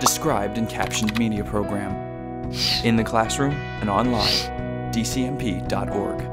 described and captioned media program. In the classroom and online, dcmp.org.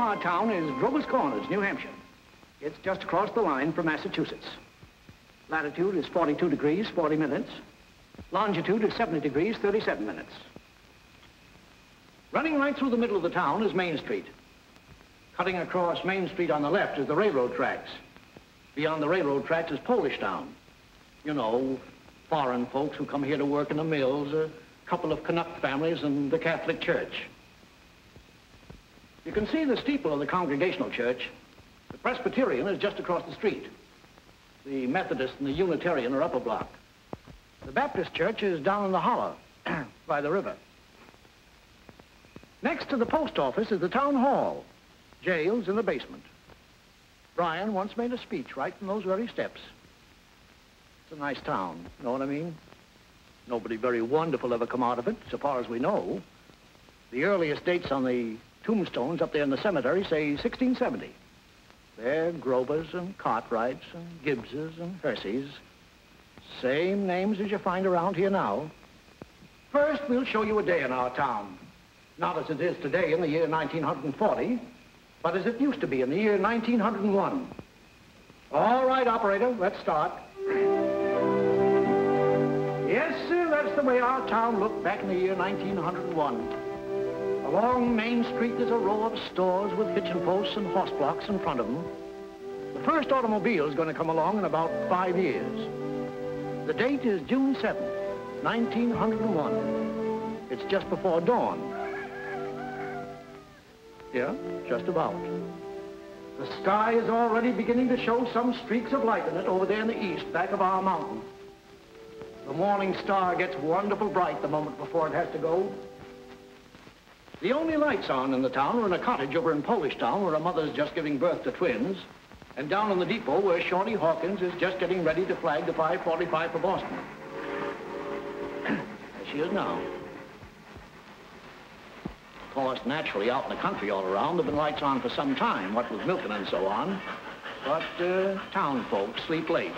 Our town is Grover's Corners, New Hampshire. It's just across the line from Massachusetts. Latitude is 42 degrees, 40 minutes. Longitude is 70 degrees, 37 minutes. Running right through the middle of the town is Main Street. Cutting across Main Street on the left is the railroad tracks. Beyond the railroad tracks is Polish Town. You know, foreign folks who come here to work in the mills, a couple of Canuck families, and the Catholic Church. You can see the steeple of the Congregational Church. The Presbyterian is just across the street. The Methodist and the Unitarian are up a block. The Baptist Church is down in the hollow by the river. Next to the post office is the town hall. Jail's in the basement. Bryan once made a speech right from those very steps. It's a nice town, you know what I mean? Nobody very wonderful ever come out of it, so far as we know. The earliest dates on the tombstones up there in the cemetery say 1670. They're Grovers and Cartwrights and Gibbses and Herseys. Same names as you find around here now. First, we'll show you a day in our town. Not as it is today in the year 1940, but as it used to be in the year 1901. All right, operator, let's start. Yes, sir, that's the way our town looked back in the year 1901. Along Main Street, there's a row of stores with hitching posts and horse blocks in front of them. The first automobile is going to come along in about five years. The date is June 7th, 1901. It's just before dawn. Yeah, just about. The sky is already beginning to show some streaks of light in it over there in the east, back of our mountain. The morning star gets wonderful bright the moment before it has to go. The only lights on in the town are in a cottage over in Polish Town where a mother's just giving birth to twins, and down in the depot where Shawnee Hawkins is just getting ready to flag the 545 for Boston. there she is now. Of course, naturally, out in the country all around, there have been lights on for some time, what with milking and so on. But uh, town folks sleep late.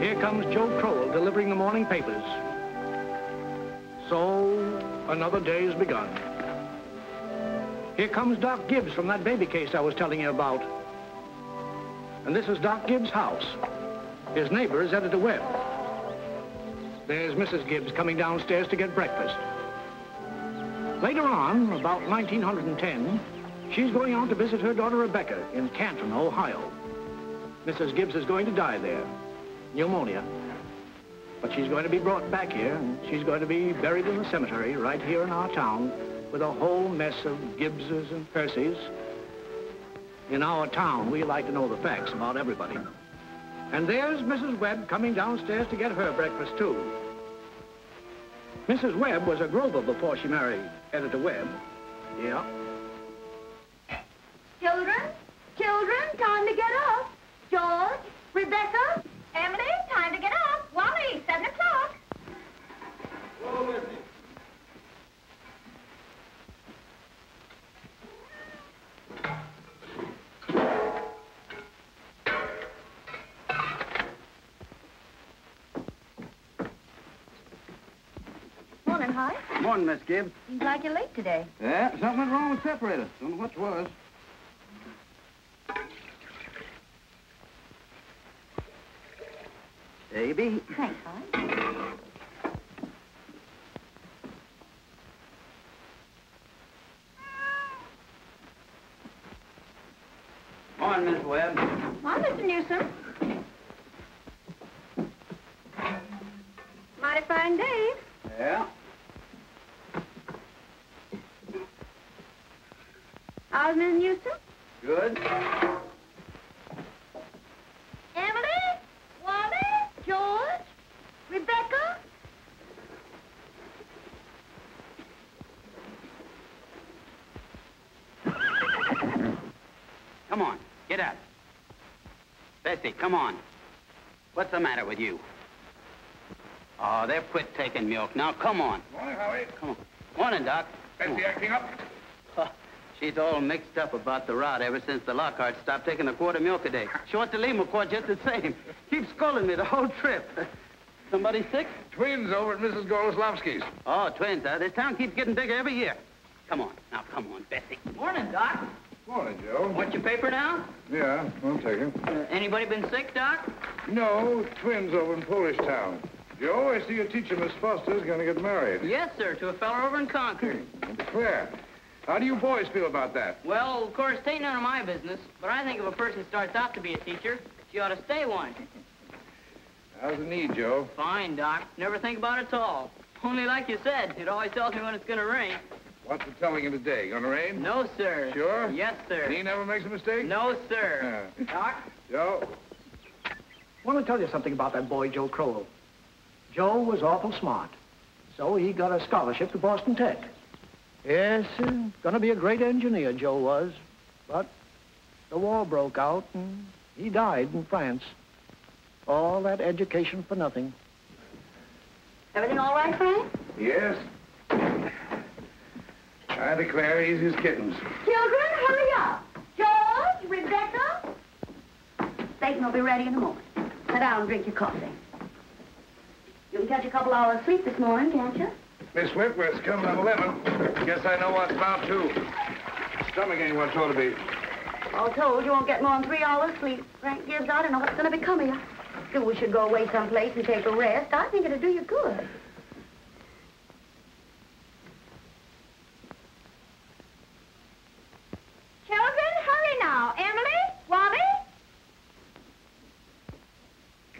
Here comes Joe Crowell delivering the morning papers. So, another day has begun. Here comes Doc Gibbs from that baby case I was telling you about. And this is Doc Gibbs' house. His neighbor is Editor Webb. There's Mrs. Gibbs coming downstairs to get breakfast. Later on, about 1910, she's going out to visit her daughter Rebecca in Canton, Ohio. Mrs. Gibbs is going to die there. Pneumonia. But she's going to be brought back here, and she's going to be buried in the cemetery right here in our town with a whole mess of Gibbses and Herseys. In our town, we like to know the facts about everybody. And there's Mrs. Webb coming downstairs to get her breakfast, too. Mrs. Webb was a Grover before she married Editor Webb. Yeah. Children, children, time to get up. George, Rebecca, Emily, time to get up. Wally, seven o'clock. Morning, Hi. Morning, Miss Gibbs. Seems like you're late today. Yeah, something went wrong with the separator. Don't know what it was. Baby. Thanks, Hi. 60. Come on. What's the matter with you? Oh, they've quit taking milk. Now, come on. Morning, Howie. Come on. Morning, Doc. Betsy acting up? Oh, she's all mixed up about the rot ever since the Lockhart stopped taking a quart of milk a day. She wants to leave McCoy just the same. Keeps scolding me the whole trip. Somebody sick? Twins over at Mrs. Goloslavsky's. Oh, twins, huh? This town keeps getting bigger every year. Come on. Now, come on, Betsy. Morning, Doc. Morning, Joe. Want your paper now? Yeah, I'll take it. Uh, anybody been sick, Doc? No, twins over in Polish Town. Joe, I see your teacher, Miss Foster's going to get married. Yes, sir, to a fella over in Concord. Fair. How do you boys feel about that? Well, of course, it ain't none of my business, but I think if a person starts out to be a teacher, she ought to stay one. How's the need, Joe? Fine, Doc. Never think about it at all. Only like you said, it always tells me when it's gonna rain. What's the telling of the day? Gonna rain? No, sir. Sure? Yes, sir. He never makes a mistake? No, sir. Uh, Doc? Joe? want to tell you something about that boy, Joe Crowell. Joe was awful smart, so he got a scholarship to Boston Tech. Yes, sir. gonna be a great engineer, Joe was. But the war broke out, and he died in France. All that education for nothing. Everything all right, Frank? Yes. I declare he's his kittens. Children, hurry up. George, Rebecca. Satan will be ready in a moment. Sit down and drink your coffee. You can catch a couple hours sleep this morning, can't you? Miss Whitworth's coming at 11. Guess I know what's about to. Stomach ain't what it ought to be. All told, you won't get more than three hours sleep. Frank Gibbs, I don't know what's going to become of you. Still, we should go away someplace and take a rest. I think it'll do you good. Children, hurry now. Emily, Wally.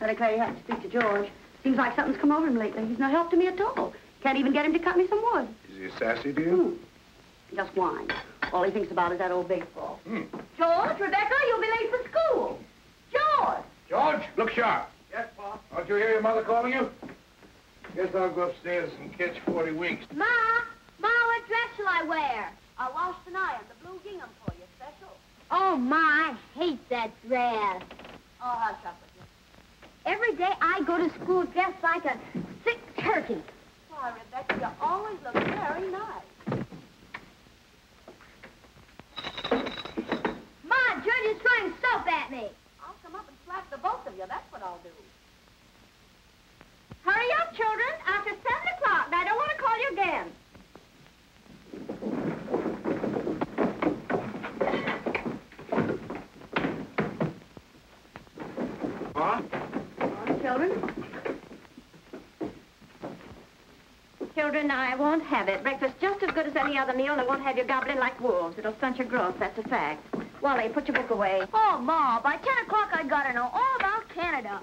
I declare you have to speak to George. Seems like something's come over him lately. He's no help to me at all. Can't even get him to cut me some wood. Is he sassy to you? Hmm. Just whine. All he thinks about is that old baseball. Hmm. George, Rebecca, you'll be late for school. George! George, look sharp. Yes, Pa? Don't you hear your mother calling you? Guess I'll go upstairs and catch 40 winks. Ma! Ma, what dress shall I wear? I washed and ironed the blue gingham for you, special. Oh, my, I hate that dress. Oh, hush up with you. Every day I go to school dressed like a sick turkey. Why, Rebecca, you always look very nice. Ma, George is throwing soap at me. I'll come up and slap the both of you. That's what I'll do. Hurry up, children. After 7 o'clock. I don't want to call you again. Pa? On, children. Children, I won't have it. Breakfast just as good as any other meal, and I won't have you gobbling like wolves. It'll stunt your growth, that's a fact. Wally, put your book away. Oh, Ma, by 10 o'clock I gotta know all about Canada.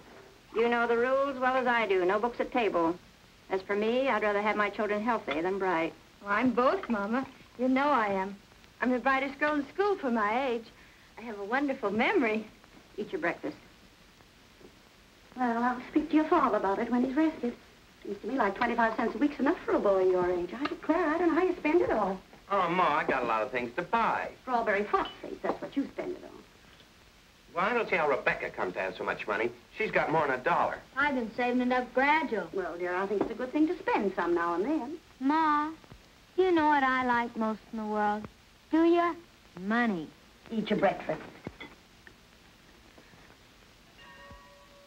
You know the rules well as I do. No books at table. As for me, I'd rather have my children healthy than bright. Well, I'm both, Mama. You know I am. I'm the brightest girl in school for my age. I have a wonderful memory. Eat your breakfast. Well, I'll speak to your father about it when he's rested. Seems to me like 25 cents a week's enough for a boy your age. I declare, I don't know how you spend it all. Oh, Ma, I got a lot of things to buy. Strawberry phosphate, that's what you spend it on. Well, I don't see how Rebecca comes to have so much money. She's got more than a dollar. I've been saving enough gradual. Well, dear, I think it's a good thing to spend some now and then. Ma, you know what I like most in the world? Do you? Money. Eat your breakfast.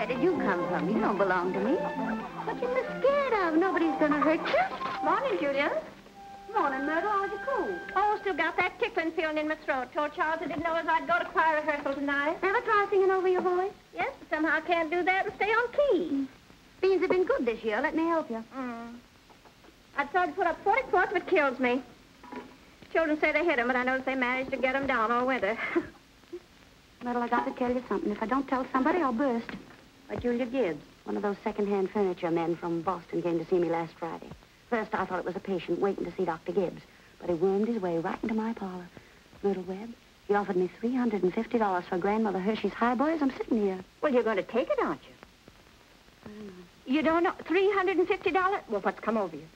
where did you come from? You don't belong to me. What you so scared of? Nobody's gonna hurt you. Morning, Julia. Morning, Myrtle. How's your cold? Oh, still got that tickling feeling in my throat. Told Charles I didn't know as I'd go to choir rehearsal tonight. Ever try singing over your voice? Yes, but somehow I can't do that and stay on key. Beans have been good this year. Let me help you. Mm. I tried to put up 44th, but it kills me. Children say they hit 'em, but I notice they managed to get 'em down all winter. Myrtle, I got to tell you something. If I don't tell somebody, I'll burst. By Julia Gibbs. One of those second-hand furniture men from Boston came to see me last Friday. First, I thought it was a patient waiting to see Dr. Gibbs, but he wormed his way right into my parlor. Myrtle Webb, he offered me $350 for Grandmother Hershey's highboys. I'm sitting here. Well, you're going to take it, aren't you? You don't know? $350? Well, what's come over you?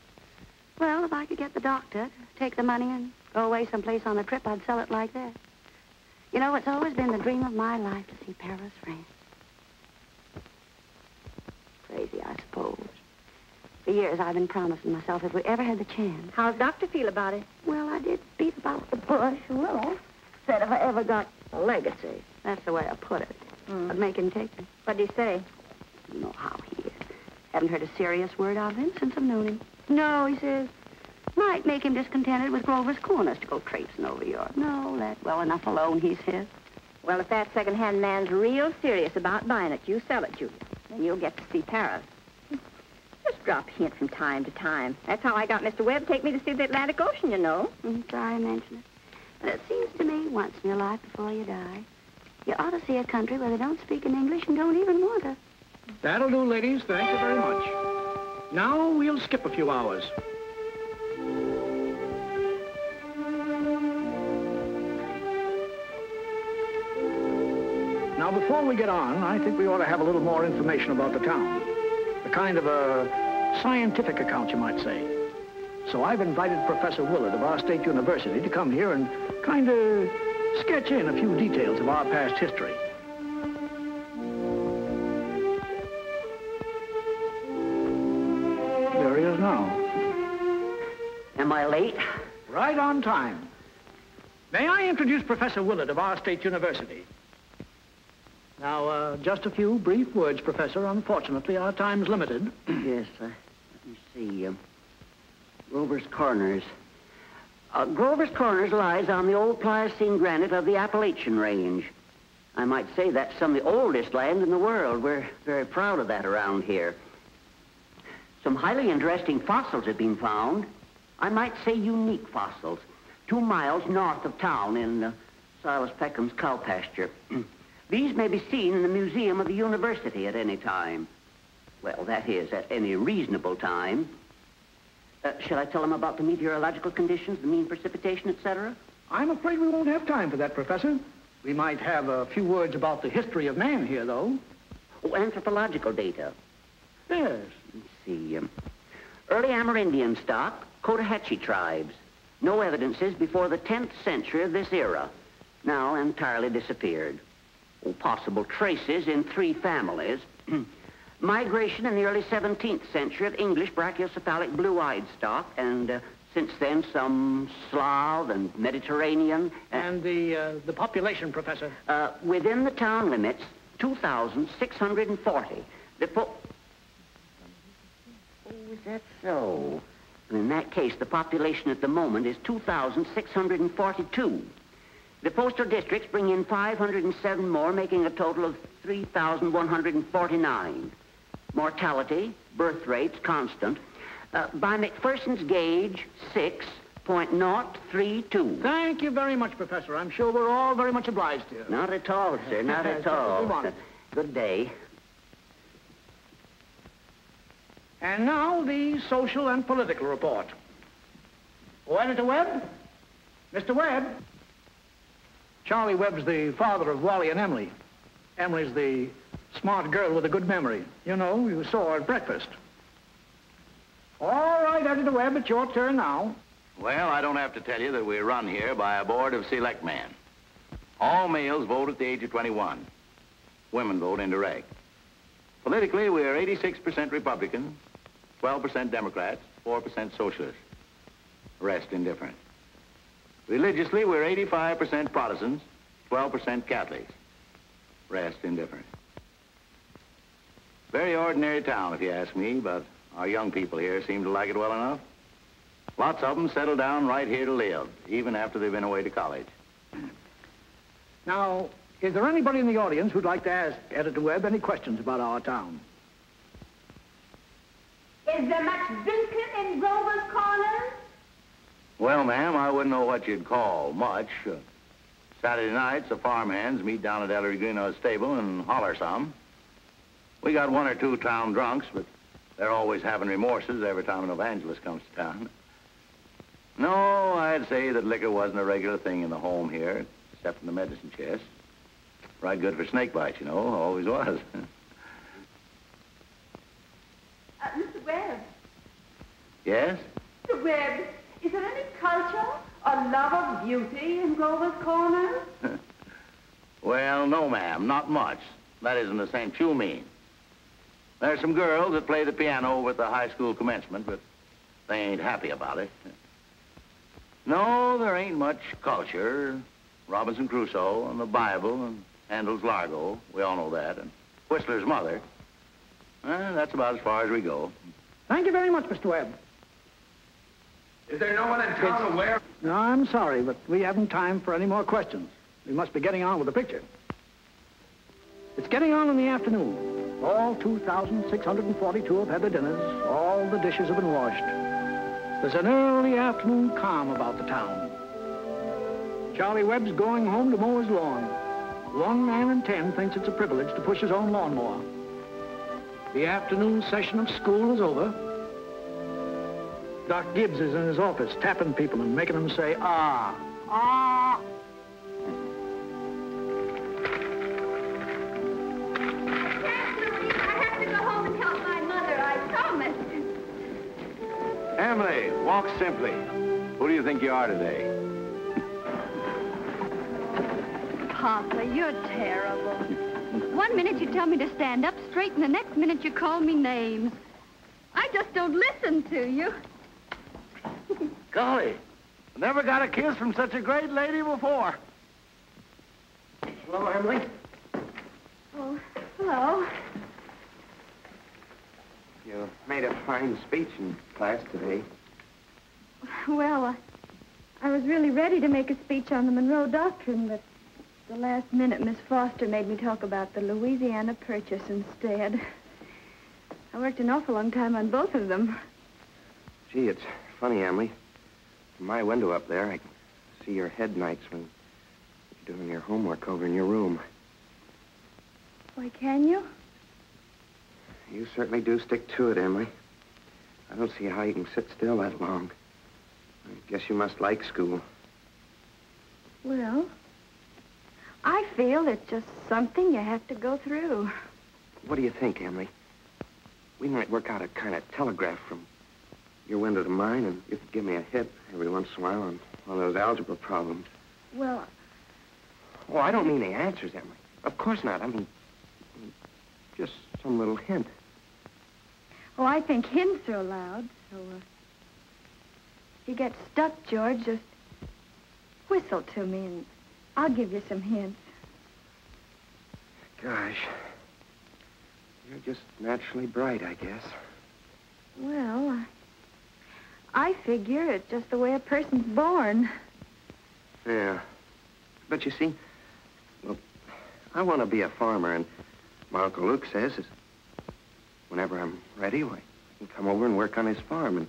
Well, if I could get the doctor to take the money and go away someplace on a trip, I'd sell it like that. You know, it's always been the dream of my life to see Paris, France. Crazy, I suppose. For years, I've been promising myself if we ever had the chance. How's Doctor feel about it? Well, I did beat about the bush a little. Said if I ever got a legacy, that's the way I put it, mm. I'd make him take me. What'd he say? You know how he is. Haven't heard a serious word out of him since I've known him. No, he says. Might make him discontented with Grover's Corners to go traipsing over Europe. No, let well enough alone, he says. Well, if that second-hand man's real serious about buying it, you sell it, Julia. Then you'll get to see Paris. Just drop a hint from time to time. That's how I got Mr. Webb to take me to see the Atlantic Ocean, you know. Mm, try and mention it. But it seems to me, once in your life before you die, you ought to see a country where they don't speak in English and don't even want to. That'll do, ladies. Thank you very much. Now we'll skip a few hours. Now, before we get on, I think we ought to have a little more information about the town. A kind of a scientific account, you might say. So I've invited Professor Willard of our state university to come here and kind of sketch in a few details of our past history. There he is now. Am I late? Right on time. May I introduce Professor Willard of our state university? Now, uh, just a few brief words, Professor. Unfortunately, our time's limited. yes, uh, let me see. Um, Grover's Corners. Uh, Grover's Corners lies on the old Pliocene granite of the Appalachian Range. I might say that's some of the oldest land in the world. We're very proud of that around here. Some highly interesting fossils have been found. I might say unique fossils. Two miles north of town in uh, Silas Peckham's cow pasture. These may be seen in the museum of the university at any time. Well, that is, at any reasonable time. Uh, shall I tell them about the meteorological conditions, the mean precipitation, etc.? I'm afraid we won't have time for that, Professor. We might have a few words about the history of man here, though. Oh, anthropological data. Yes. Let's see. Um, early Amerindian stock, Cotahatchee tribes. No evidences before the 10th century of this era. Now entirely disappeared. Possible traces in three families. Migration in the early 17th century of English brachiocephalic blue-eyed stock and uh, Since then, some Slav and Mediterranean. And the, uh, the population, Professor? Uh, within the town limits, 2,640. The po... Oh, is that so? In that case, the population at the moment is 2,642. The postal districts bring in 507 more, making a total of 3,149. Mortality, birth rates, constant. Uh, by McPherson's gauge, 6.032. Thank you very much, Professor. I'm sure we're all very much obliged to you. Not at all, sir, not at Just what we all. Good day. And now the social and political report. Oh, Editor Webb? Mr. Webb? Charlie Webb's the father of Wally and Emily. Emily's the smart girl with a good memory. You know, you saw her at breakfast. All right, Editor Webb, it's your turn now. Well, I don't have to tell you that we run here by a board of selectmen. All males vote at the age of 21. Women vote indirect. Politically, we are 86% Republican, 12% Democrats, 4% Socialists. Rest indifferent. Religiously, we're 85% Protestants, 12% Catholics. Rest indifferent. Very ordinary town, if you ask me, but our young people here seem to like it well enough. Lots of them settle down right here to live, even after they've been away to college. Now, is there anybody in the audience who'd like to ask Editor Webb any questions about our town? Is there much drinking in Grover's Corners? Well, ma'am, I wouldn't know what you'd call much. Uh, Saturday nights, the farmhands meet down at Ellery Greenough's stable and holler some. We got one or two town drunks, but they're always having remorses every time an evangelist comes to town. No, I'd say that liquor wasn't a regular thing in the home here, except in the medicine chest. Right good for snake bites, you know, always was. Uh, Mr. Webb, yes? Mr. Webb, is there any culture or love of beauty in Grover's Corners? Well, no, ma'am, not much. That isn't the sense you mean. There's some girls that play the piano with the high school commencement, but they ain't happy about it. No, there ain't much culture. Robinson Crusoe and the Bible and Handel's Largo, we all know that, and Whistler's mother. Eh, that's about as far as we go. Thank you very much, Mr. Webb. Is there no one in town aware? No, I'm sorry, but we haven't time for any more questions. We must be getting on with the picture. It's getting on in the afternoon. All 2,642 have had their dinners. All the dishes have been washed. There's an early afternoon calm about the town. Charlie Webb's going home to mow his lawn. One man in ten thinks it's a privilege to push his own lawnmower. The afternoon session of school is over. Doc Gibbs is in his office tapping people and making them say, ah, ah. I have to go home and help my mother, I promise. Emily, walk simply. Who do you think you are today? Papa, you're terrible. One minute you tell me to stand up straight, and the next minute you call me names. I just don't listen to you. Golly, never got a kiss from such a great lady before. Hello, Emily. Oh, hello. You made a fine speech in class today. Well, I, I was really ready to make a speech on the Monroe Doctrine, but the last minute Miss Foster made me talk about the Louisiana Purchase instead. I worked an awful long time on both of them. Gee, it's funny, Emily. From my window up there, I can see your head nights when you're doing your homework over in your room. Why, can you? You certainly do stick to it, Emily. I don't see how you can sit still that long. I guess you must like school. Well, I feel it's just something you have to go through. What do you think, Emily? We might work out a kind of telegraph from your window to mine, and you could give me a hit every once in a while on one of those algebra problems. Well, Oh, I don't mean the answers, Emily. Of course not. I mean, just some little hint. oh, I think hints are allowed, so, uh, If you get stuck, George, just whistle to me and I'll give you some hints. Gosh. You're just naturally bright, I guess. Well, I figure it's just the way a person's born. Yeah. But you see, well, I want to be a farmer, and my Uncle Luke says is whenever I'm ready, I can come over and work on his farm, and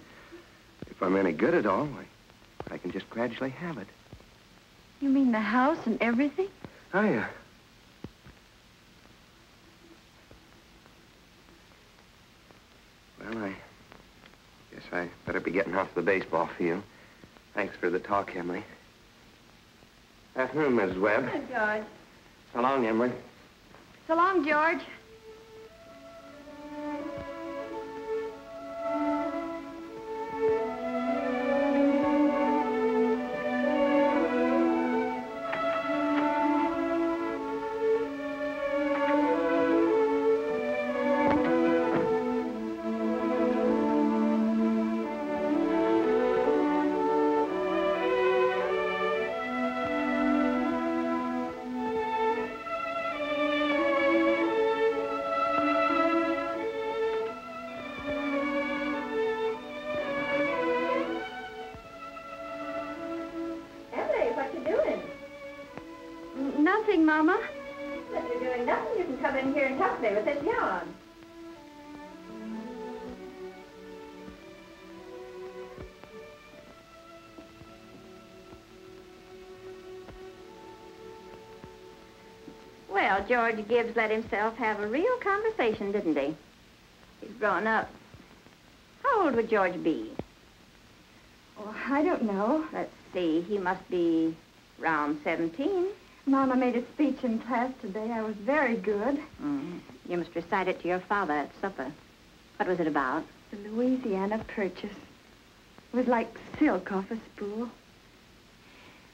if I'm any good at all, why, I can just gradually have it. You mean the house and everything? Oh, yeah. Well, I I better be getting off the baseball field. Thanks for the talk, Emily. Afternoon, Mrs. Webb. Good, George. So long, Emily. So long, George. Well, George Gibbs let himself have a real conversation, didn't he? He's grown up. How old would George be? Oh, I don't know. Let's see, he must be round 17. Mama made a speech in class today. I was very good. Mm. You must recite it to your father at supper. What was it about? The Louisiana Purchase. It was like silk off a spool.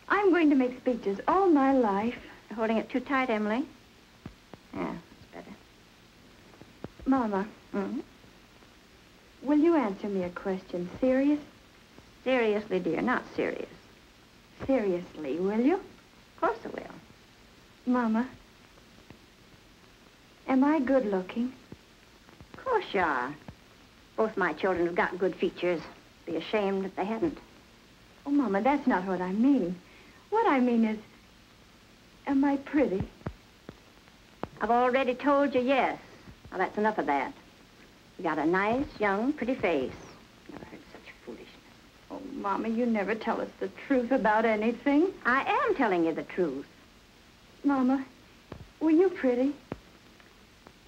I'm going to make speeches all my life. You're holding it too tight, Emily. Yeah, that's better. Mama, Mm-hmm. will you answer me a question? Serious? Seriously, dear, not serious. Seriously, will you? Of course I will. Mama, am I good looking? Of course you are. Both my children have got good features. Be ashamed if they hadn't. Oh, Mama, that's not what I mean. What I mean is, am I pretty? I've already told you yes. Now, that's enough of that. You got a nice, young, pretty face. Never heard such foolishness. Oh, Mama, you never tell us the truth about anything. I am telling you the truth. Mama, were you pretty?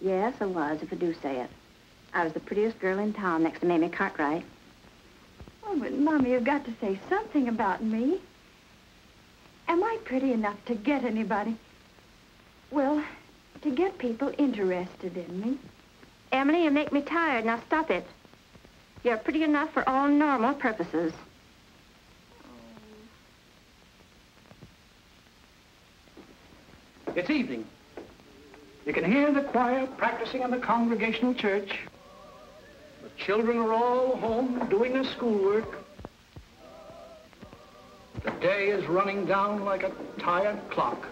Yes, I was, if I do say it. I was the prettiest girl in town next to Mamie Cartwright. Oh, but Mama, you've got to say something about me. Am I pretty enough to get anybody? Well, to get people interested in me. Emily, you make me tired. Now stop it. You're pretty enough for all normal purposes. It's evening. You can hear the choir practicing in the congregational church. The children are all home doing their schoolwork. The day is running down like a tired clock.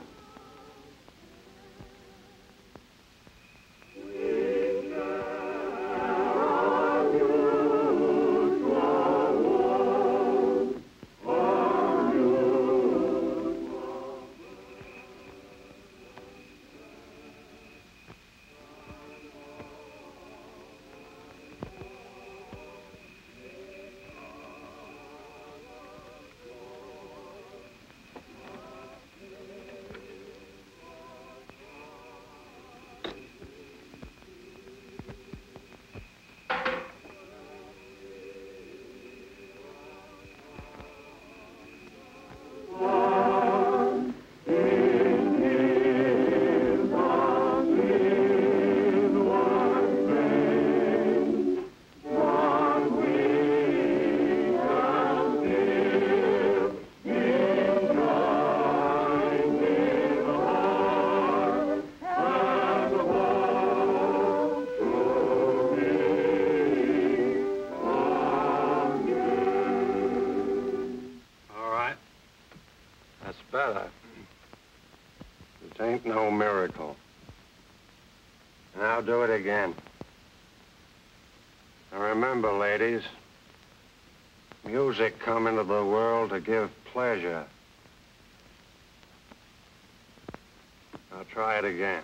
It again.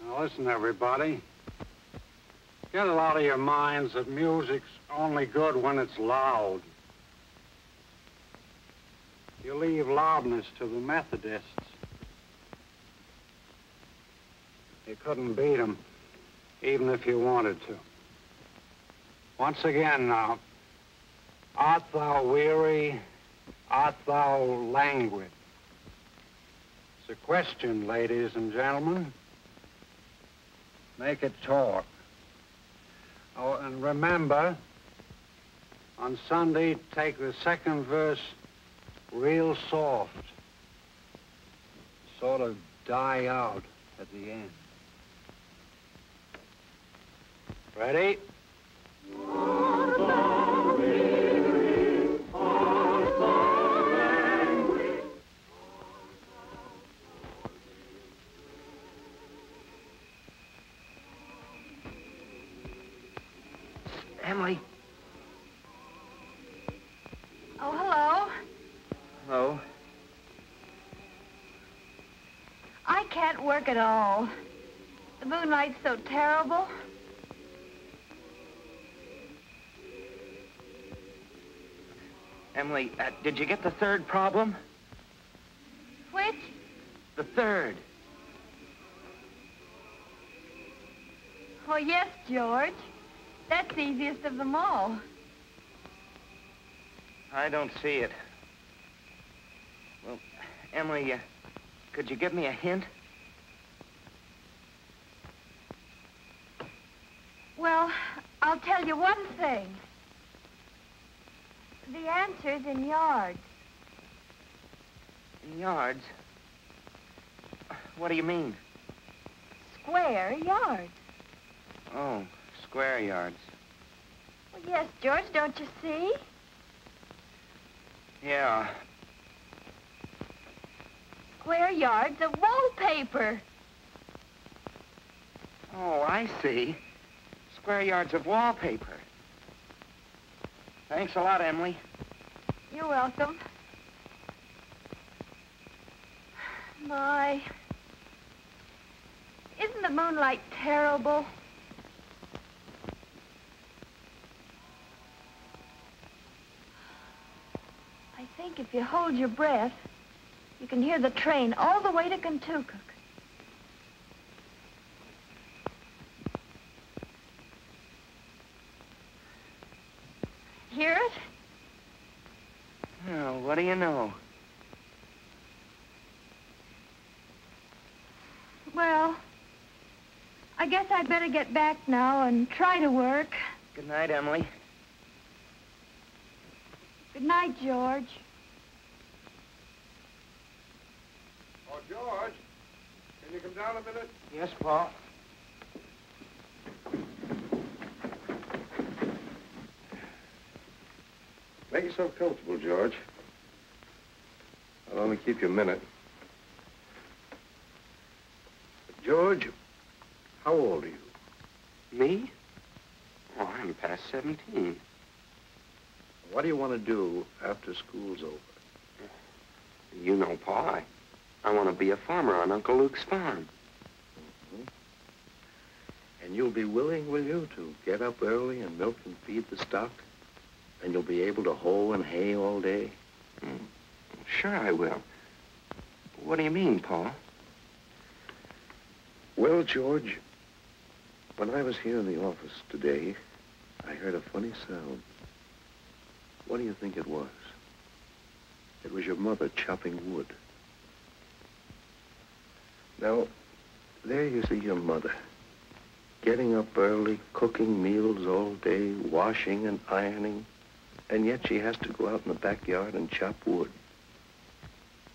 Now listen, everybody. Get it out of your minds that music's only good when it's loud. You leave loudness to the Methodists. You couldn't beat 'em, even if you wanted to. Once again now, art thou weary? Art thou languid? It's a question, ladies and gentlemen. Make it talk. Oh, and remember, on Sunday, take the second verse real soft. Sort of die out at the end. Ready? Work at all. The moonlight's so terrible. Emily, uh, did you get the third problem? Which? The third. Oh, yes, George. That's the easiest of them all. I don't see it. Well, Emily, uh, could you give me a hint? Well, I'll tell you one thing. The answer's in yards. In yards? What do you mean? Square yards. Oh, square yards. Well, yes, George, don't you see? Yeah. Square yards of wallpaper. Oh, I see. Square yards of wallpaper. Thanks a lot, Emily. You're welcome. My. Isn't the moonlight terrible? I think if you hold your breath, you can hear the train all the way to Kentucky. Hear it? Oh, what do you know? Well, I guess I'd better get back now and try to work. Good night, Emily. Good night, George. Oh, George, can you come down a minute? Yes, Paul. Make yourself comfortable, George. I'll only keep you a minute. George, how old are you? Me? Oh, I'm past 17. What do you want to do after school's over? You know, Paul, I, I want to be a farmer on Uncle Luke's farm. And you'll be willing, will you, to get up early and milk and feed the stock? And you'll be able to hoe and hay all day? Mm, Sure I will. What do you mean, Paul? Well, George, when I was here in the office today, I heard a funny sound. What do you think it was? It was your mother chopping wood. Now, there you see your mother. Getting up early, cooking meals all day, washing and ironing. And yet she has to go out in the backyard and chop wood.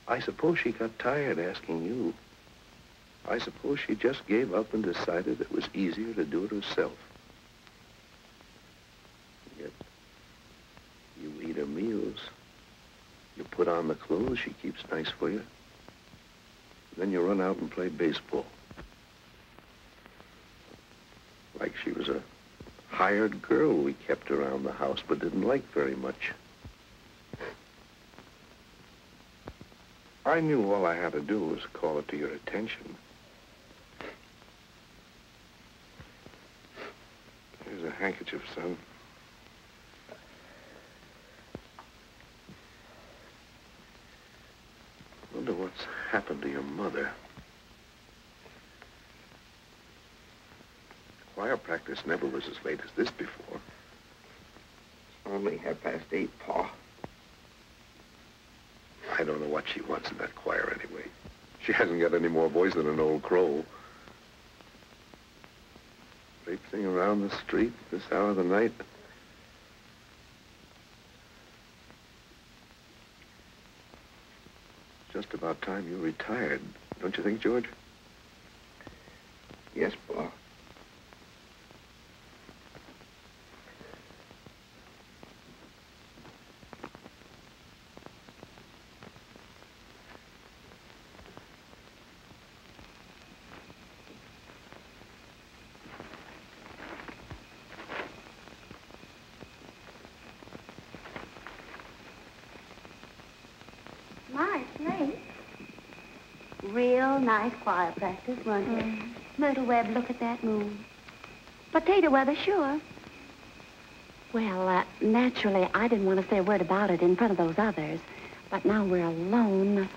I suppose she got tired asking you. I suppose she just gave up and decided it was easier to do it herself. Yet, you eat her meals. You put on the clothes she keeps nice for you. Then you run out and play baseball. Like she was a hired girl we kept around the house but didn't like very much. I knew all I had to do was call it to your attention. A handkerchief, son. Wonder what's happened to your mother. Choir practice never was as late as this before. It's only half past eight, Pa. I don't know what she wants in that choir anyway. She hasn't got any more voice than an old crow. Traipsing around the street this hour of the night. Just about time you retired, don't you think, George? Yes, Pa. Nice late. Real nice choir practice, wasn't it? Myrtle Webb, look at that moon. Potato weather, sure. Well, uh, naturally, I didn't want to say a word about it in front of those others. But now we're alone.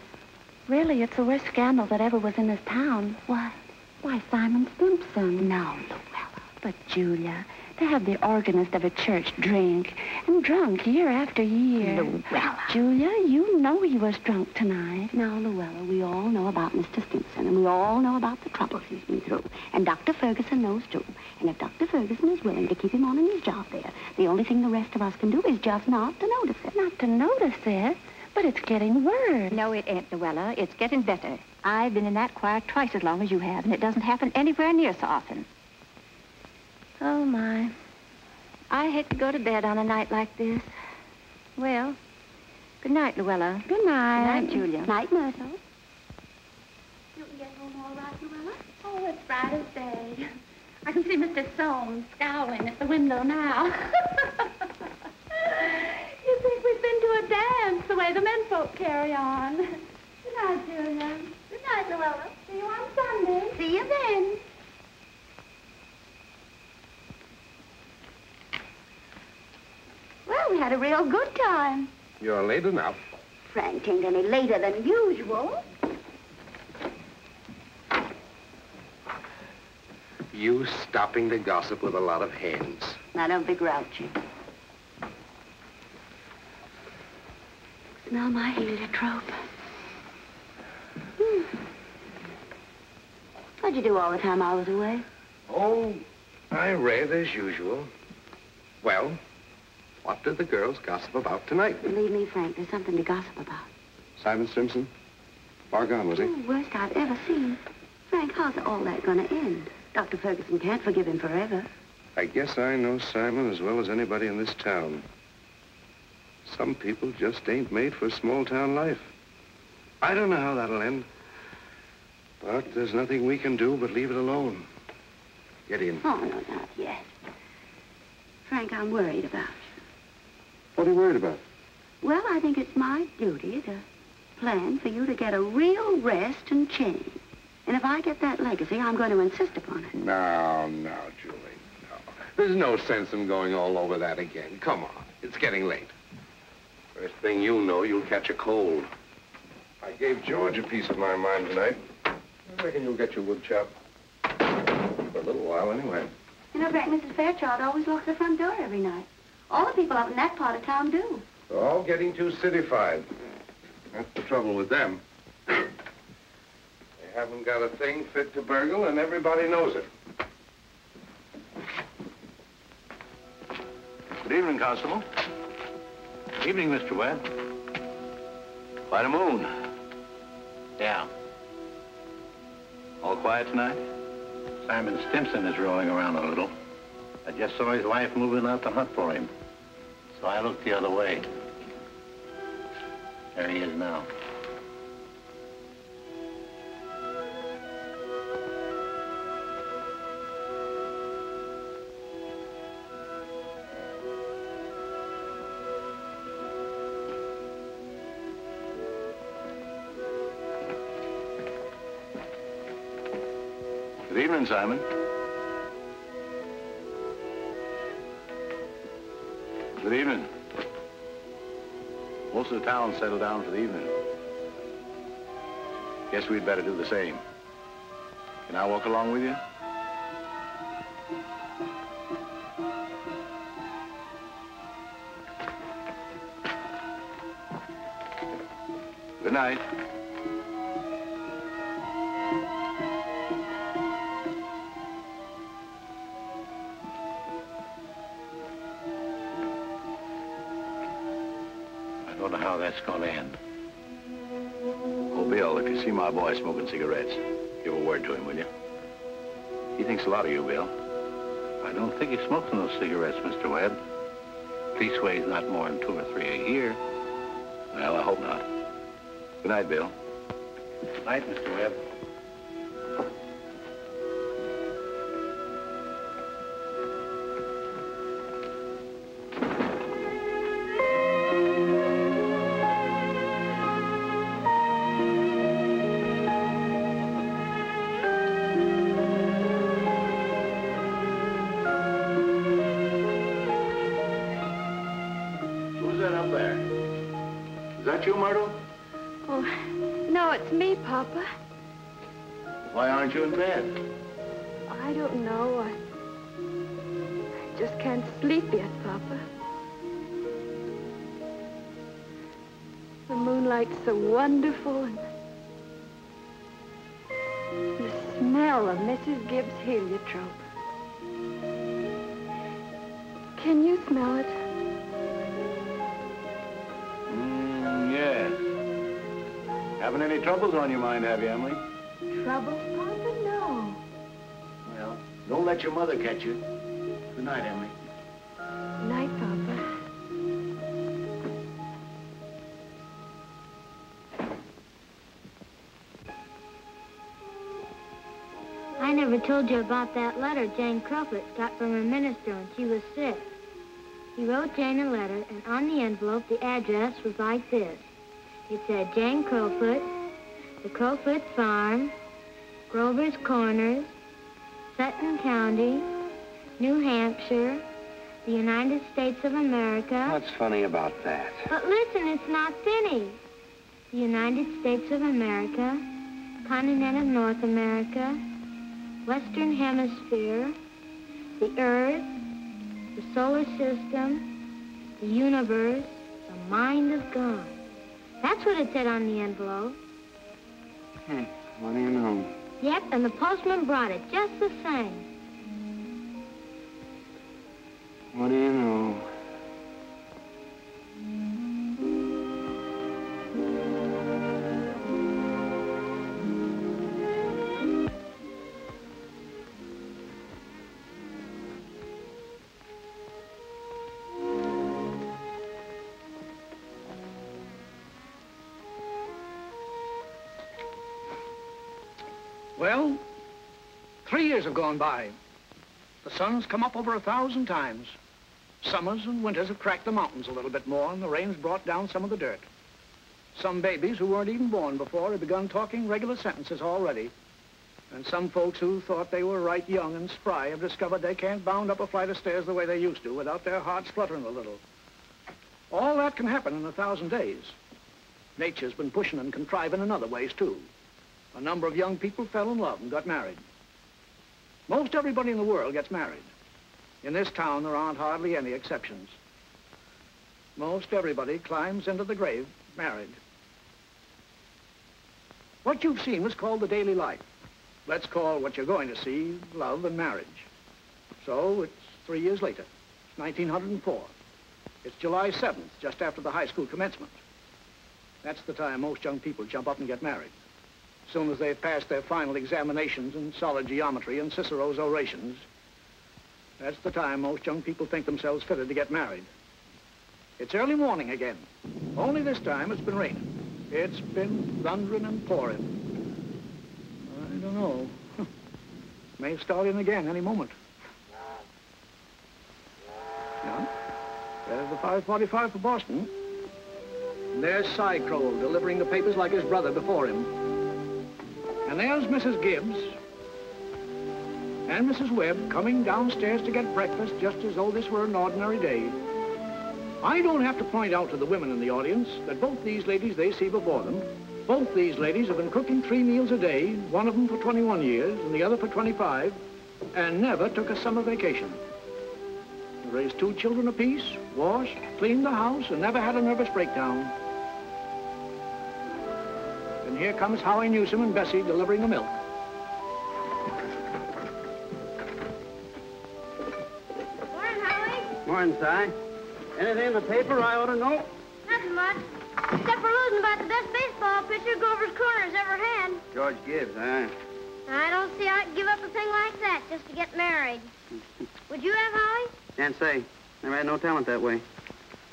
Really, it's the worst scandal that ever was in this town. What? Why, Simon Stimson. No, Luella. But, Julia, to have the organist of a church drink, and drunk year after year. Luella. Julia, you know he was drunk tonight. Now, Luella, we all know about Mr. Stimson, and we all know about the trouble he's been through. And Dr. Ferguson knows, too. And if Dr. Ferguson is willing to keep him on in his job there, the only thing the rest of us can do is just not to notice it. Not to notice it? But it's getting worse. No, it ain't, Luella. It's getting better. I've been in that choir twice as long as you have, and it doesn't happen anywhere near so often. Oh, my. I hate to go to bed on a night like this. Well, good night, Luella. Good night. Good night, Julia. Night, Myrtle. You can get home all right, Luella? Oh, it's bright as day. I can see Mr. Soames scowling at the window now. you think we've been to a dance the way the men folk carry on. Good night, Julia. Good night, Luella. See you on Sunday. See you then. Well, we had a real good time. You're late enough. Frank ain't any later than usual. You stopping to gossip with a lot of hens. Now, don't be grouchy. Smell my heliotrope. Hmm. What'd you do all the time I was away? Oh, I read as usual. Well, what did the girls gossip about tonight? Believe me, Frank, there's something to gossip about. Simon Stimson? Far gone, was he? Oh, worst I've ever seen. Frank, how's all that gonna end? Dr. Ferguson can't forgive him forever. I guess I know Simon as well as anybody in this town. Some people just ain't made for small-town life. I don't know how that'll end. But there's nothing we can do but leave it alone. Get in. Oh, no, not yet. Frank, I'm worried about. What are you worried about? Well, I think it's my duty to plan for you to get a real rest and change. And if I get that legacy, I'm going to insist upon it. No, no, Julie, no. There's no sense in going all over that again. Come on. It's getting late. First thing you know, you'll catch a cold. I gave George a piece of my mind tonight. I reckon you'll get your wood chopped. For a little while, anyway. You know, Frank, Mrs. Fairchild always locks the front door every night. All the people up in that part of town do. They're all getting too cityfied. That's the trouble with them. They haven't got a thing fit to burgle, and everybody knows it. Good evening, Constable. Evening, Mr. Webb. Quite a moon. Yeah. All quiet tonight? Simon Stimson is rolling around a little. I just saw his wife moving out to hunt for him. So I looked the other way. There he is now. Good evening, Simon. Good evening. Most of the town settled down for the evening. Guess we'd better do the same. Can I walk along with you? Good night. Boy smoking cigarettes, give a word to him, will you? He thinks a lot of you, Bill. I don't think he's smoking those cigarettes, Mr. Webb. Leastways, not more than two or three a year. Well, I hope not. Good night, Bill. Good night, Mr. Webb. That you, Myrtle? Oh, no, it's me, Papa. Why aren't you in bed? I don't know. I, I just can't sleep yet, Papa. The moonlight's so wonderful, and the smell of Mrs. Gibbs' heliotrope. Any troubles on your mind, have you, Emily? Trouble, Papa? No. Well, don't let your mother catch you. Good night, Emily. Night, Papa. I never told you about that letter Jane Crofut got from her minister when she was sick. He wrote Jane a letter, and on the envelope, the address was like this. It said, Jane Crofut, the Crofut Farm, Grover's Corners, Sutton County, New Hampshire, the United States of America. What's funny about that? But listen, it's not finished. The United States of America, continent of North America, Western Hemisphere, the Earth, the solar system, the universe, the mind of God. That's what it said on the envelope. Hmm. What do you know? Yep, and the postman brought it just the same. What do you know? Years have gone by. The sun's come up over a thousand times. Summers and winters have cracked the mountains a little bit more, and the rain's brought down some of the dirt. Some babies who weren't even born before have begun talking regular sentences already. And some folks who thought they were right young and spry have discovered they can't bound up a flight of stairs the way they used to without their hearts fluttering a little. All that can happen in a thousand days. Nature's been pushing and contriving in other ways, too. A number of young people fell in love and got married. Most everybody in the world gets married. In this town, there aren't hardly any exceptions. Most everybody climbs into the grave married. What you've seen was called the daily life. Let's call what you're going to see love and marriage. So it's three years later. It's 1904. It's July 7th, just after the high school commencement. That's the time most young people jump up and get married. Soon as they've passed their final examinations in solid geometry and Cicero's orations, that's the time most young people think themselves fitted to get married. It's early morning again. Only this time it's been raining. It's been thundering and pouring. I don't know. May start in again any moment. Yeah? There's the 545 for Boston. And there's Si Crowell delivering the papers like his brother before him. And there's Mrs. Gibbs and Mrs. Webb coming downstairs to get breakfast just as though this were an ordinary day. I don't have to point out to the women in the audience that both these ladies they see before them, both these ladies have been cooking three meals a day, one of them for 21 years and the other for 25, and never took a summer vacation. Raised two children apiece, washed, cleaned the house, and never had a nervous breakdown. And here comes Howie Newsome and Bessie delivering the milk. Morning, Howie. Morning, Si. Anything in the paper I ought to know? Nothing much. Except for losing about the best baseball pitcher Grover's Corners ever had. George Gibbs, huh? I don't see how I'd give up a thing like that just to get married. Would you have, Howie? Can't say. Never had no talent that way.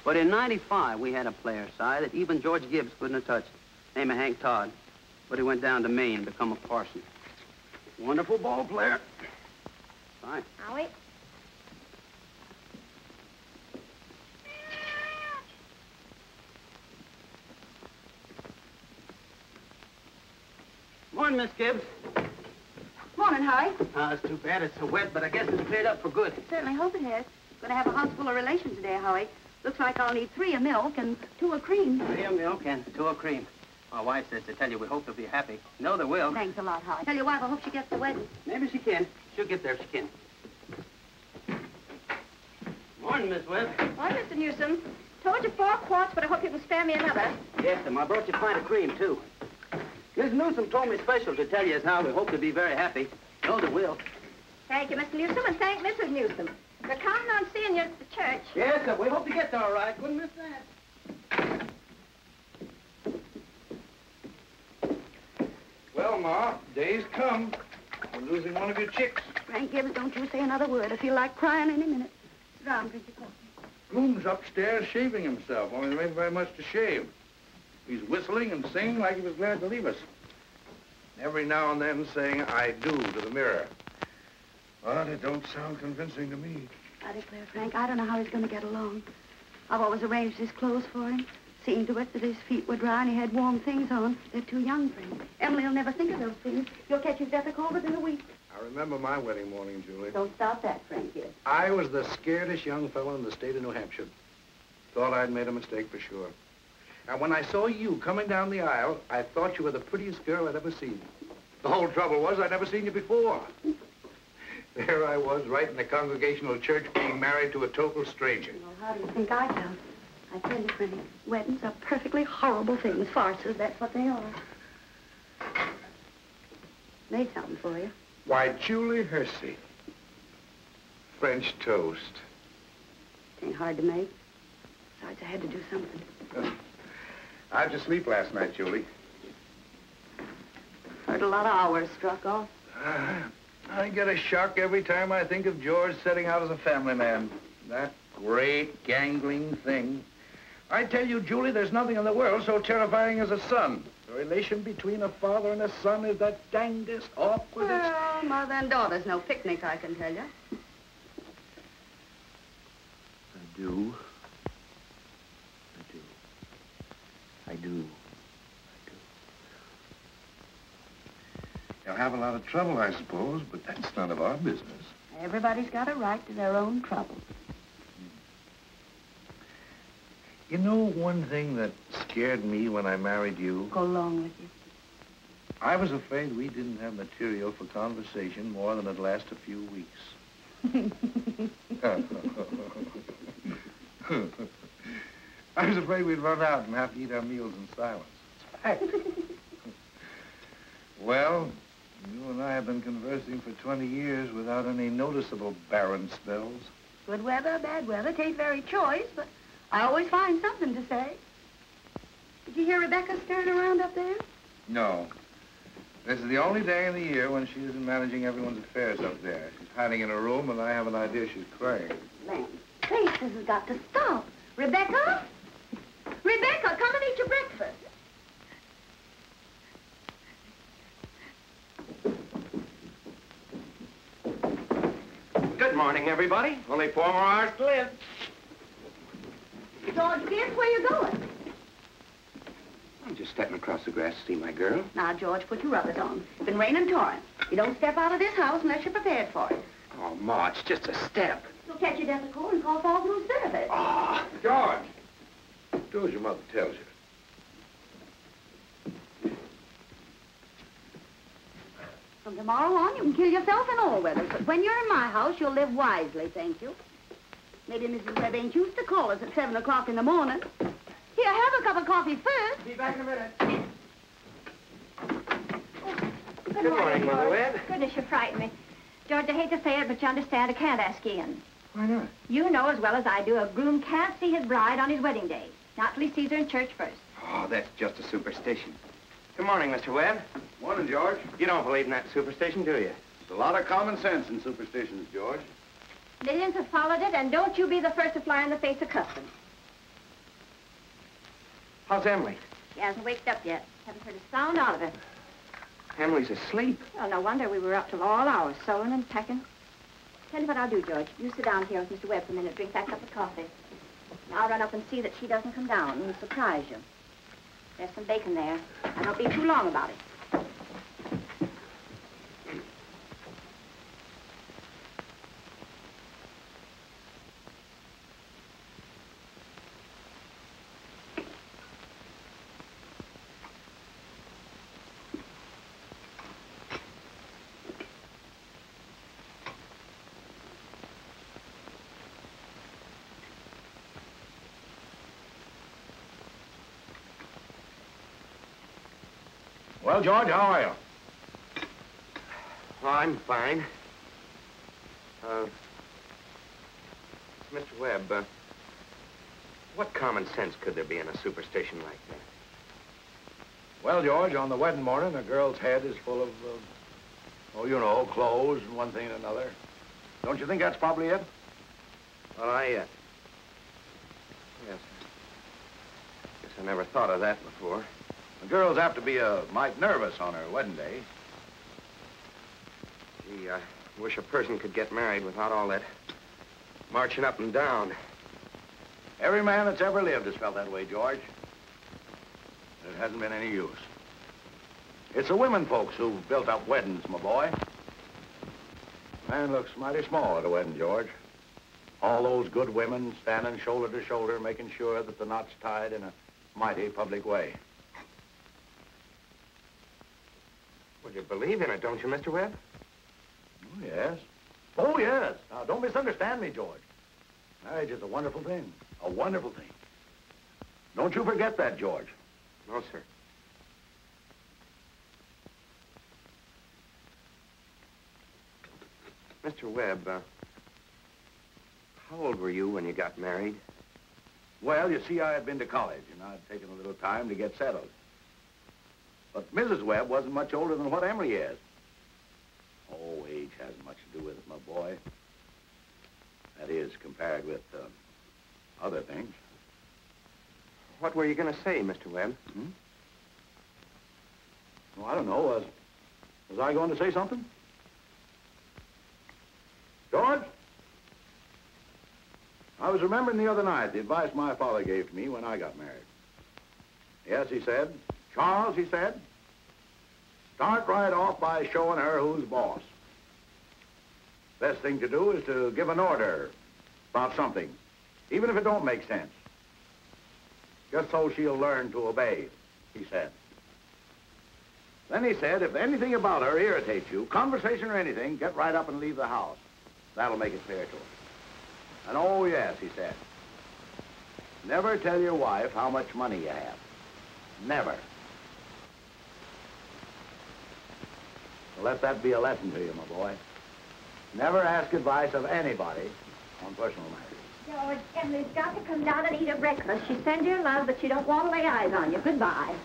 But in 95, we had a player, Si, that even George Gibbs couldn't have touched. Name of Hank Todd. But he went down to Maine to become a parson. Wonderful ball player. Fine. Howie? Morning, Miss Gibbs. Morning, Howie. Ah, it's too bad it's so wet, but I guess it's cleared up for good. Certainly hope it has. Going to have a house full of relations today, Howie. Looks like I'll need three of milk and two of cream. Three of milk and two of cream. My wife says to tell you we hope they'll be happy. No, they will. Thanks a lot, Howie. Tell your wife I hope she gets the wedding. Maybe she can. She'll get there if she can. Morning, Miss Webb. Why, Mr. Newsome, told you four quarts, but I hope you can spare me another. Yes, ma'am. I brought you a pint of cream, too. Miss Newsome told me special to tell you as how we hope to be very happy. No, they will. Thank you, Mr. Newsome, and thank Mrs. Newsome. We're counting on seeing you at the church. Yes, sir. We hope to get there all right. Couldn't miss that. Well, Ma, day's come. We're losing one of your chicks. Frank Gibbs, don't you say another word. I feel like crying any minute. Sit down, drink your coffee. Bloom's upstairs shaving himself, only there ain't very much to shave. He's whistling and singing like he was glad to leave us. Every now and then saying, I do, to the mirror. But it don't sound convincing to me. I declare, Frank, I don't know how he's going to get along. I've always arranged his clothes for him, seen to it that his feet were dry and he had warm things on. They're too young for him. Emily'll never think of those things. You'll catch his death of cold within a week. I remember my wedding morning, Julie. Don't stop that, Frankie. I was the scaredest young fellow in the state of New Hampshire. Thought I'd made a mistake for sure. And when I saw you coming down the aisle, I thought you were the prettiest girl I'd ever seen. The whole trouble was I'd never seen you before. There I was, right in the Congregational Church, being married to a total stranger. Well, how do you think I felt? I tell you, Frank, weddings are perfectly horrible things. Farces, that's what they are. Made something for you. Why, Julie Hersey. French toast. Ain't hard to make. Besides, I had to do something. How'd you sleep last night, Julie? Heard a lot of hours struck off. Uh, I get a shock every time I think of George setting out as a family man. That great, gangling thing. I tell you, Julie, there's nothing in the world so terrifying as a son. The relation between a father and a son is the dangest, awkwardest... Well, mother and daughter's no picnic, I can tell you. I do. I do. I do. I do. You'll have a lot of trouble, I suppose, but that's none of our business. Everybody's got a right to their own trouble. You know one thing that scared me when I married you? Go along with you. I was afraid we didn't have material for conversation more than it'd last a few weeks. I was afraid we'd run out and have to eat our meals in silence. It's fact. well, you and I have been conversing for 20 years without any noticeable barren spells. Good weather, bad weather, tain't very choice, but I always find something to say. Did you hear Rebecca stirring around up there? No. This is the only day in the year when she isn't managing everyone's affairs up there. She's hiding in her room, and I have an idea she's crying. Land please, this has got to stop. Rebecca? Rebecca, come and eat your breakfast. Good morning, everybody. Only four more hours to live. George, guess where you're going? I'm just stepping across the grass to see my girl. Now, George, put your rubbers on. It's been raining torrent. You don't step out of this house unless you're prepared for it. Oh, Ma, it's just a step. You'll catch your death of cold and call for all Blue service. Ah, George! Do as your mother tells you. From tomorrow on, you can kill yourself in all weathers, but when you're in my house, you'll live wisely, thank you. Maybe Mrs. Webb ain't used to call us at 7 o'clock in the morning. Here, have a cup of coffee first. Be back in a minute. Oh, good, Good morning, Mother George. Webb. Goodness, you frighten me. George, I hate to say it, but you understand I can't ask you in. Why not? You know as well as I do a groom can't see his bride on his wedding day. Not till he sees her in church first. Oh, that's just a superstition. Good morning, Mr. Webb. Morning, George. You don't believe in that superstition, do you? There's a lot of common sense in superstitions, George. Millions have followed it, and don't you be the first to fly in the face of custom. How's Emily? She hasn't waked up yet. Haven't heard a sound out of her. Emily's asleep. Well, no wonder we were up till all hours, sewing and packing. Tell you what I'll do, George. You sit down here with Mr. Webb for a minute, drink that cup of coffee. And I'll run up and see that she doesn't come down and surprise you. There's some bacon there. I don't be too long about it. Well, George, how are you? Oh, I'm fine. Uh, Mr. Webb, uh, what common sense could there be in a superstition like that? Well, George, on the wedding morning, a girl's head is full of, uh, oh, you know, clothes and one thing and another. Don't you think that's probably it? Well, I, uh... Yes. Guess I never thought of that before. The girl's apt to be uh, mite nervous on her wedding day. Gee, I wish a person could get married without all that marching up and down. Every man that's ever lived has felt that way, George. It hasn't been any use. It's the women folks who've built up weddings, my boy. Man looks mighty small at a wedding, George. All those good women standing shoulder to shoulder, making sure that the knot's tied in a mighty public way. You believe in it, don't you, Mr. Webb? Oh, yes. Oh, yes. Now, don't misunderstand me, George. Marriage is a wonderful thing. A wonderful thing. Don't you forget that, George. No, sir. Mr. Webb, uh, how old were you when you got married? Well, you see, I had been to college, and I'd taken a little time to get settled. But Mrs. Webb wasn't much older than what Emily is. Oh, age hasn't much to do with it, my boy. That is, compared with uh, other things. What were you going to say, Mr. Webb? Hmm? Well, I don't know. Was, was I going to say something? George? I was remembering the other night the advice my father gave to me when I got married. Yes, he said, Charles, he said, start right off by showing her who's boss. Best thing to do is to give an order about something, even if it don't make sense. Just so she'll learn to obey, he said. Then he said, if anything about her irritates you, conversation or anything, get right up and leave the house. That'll make it fair to her. And oh, yes, he said, never tell your wife how much money you have. Never. So let that be a lesson to you, my boy. Never ask advice of anybody on personal matters. George, Emily's got to come down and eat her breakfast. She sends you love, but she don't want to lay eyes on you. Goodbye.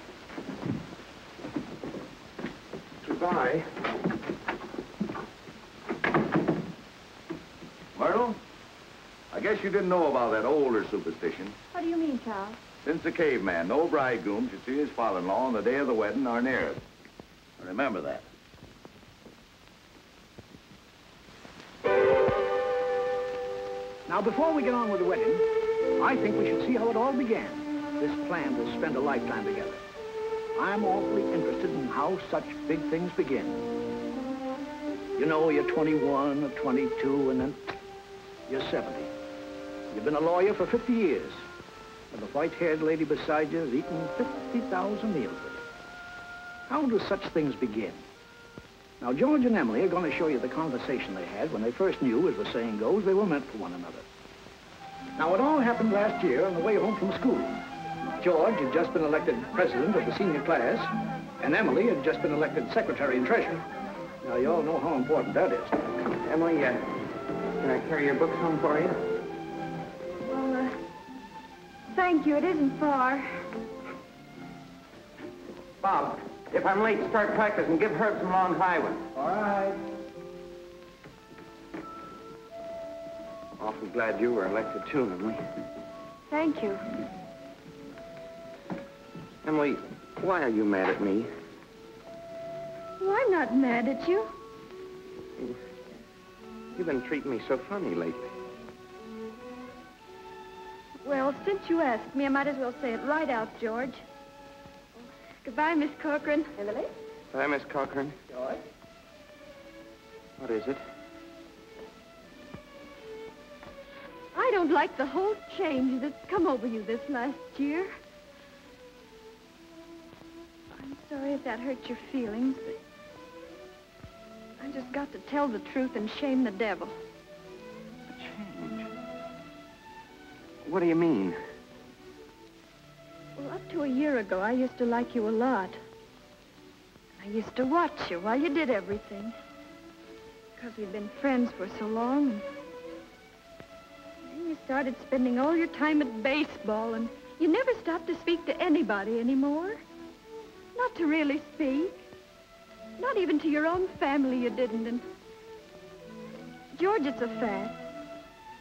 Goodbye. Myrtle, I guess you didn't know about that older superstition. What do you mean, Charles? Since the caveman, no bridegroom should see his father-in-law on the day of the wedding or near it. Remember that. Now, before we get on with the wedding, I think we should see how it all began. This plan to spend a lifetime together. I'm awfully interested in how such big things begin. You know, you're 21 or 22, and then you're 70. You've been a lawyer for 50 years, and the white-haired lady beside you has eaten 50,000 meals with you. How do such things begin? Now, George and Emily are going to show you the conversation they had when they first knew, as the saying goes, they were meant for one another. Now, it all happened last year on the way home from school. George had just been elected president of the senior class, and Emily had just been elected secretary and treasurer. Now, you all know how important that is. Emily, uh, can I carry your books home for you? Well, uh, thank you. It isn't far. Bob, if I'm late, start practicing. Give Herb some long high ones. All right. Awfully glad you were elected too, Emily. Thank you. Emily, why are you mad at me? Well, I'm not mad at you. You've been treating me so funny lately. Well, since you asked me, I might as well say it right out, George. Goodbye, Miss Corcoran. Emily? Hi, Miss Corcoran. George? What is it? I don't like the whole change that's come over you this last year. I'm sorry if that hurt your feelings, but I just got to tell the truth and shame the devil. Change? What do you mean? Well, up to a year ago, I used to like you a lot. I used to watch you while you did everything. Because we'd been friends for so long. And then you started spending all your time at baseball, and you never stopped to speak to anybody anymore. Not to really speak. Not even to your own family you didn't. And George, it's a fact.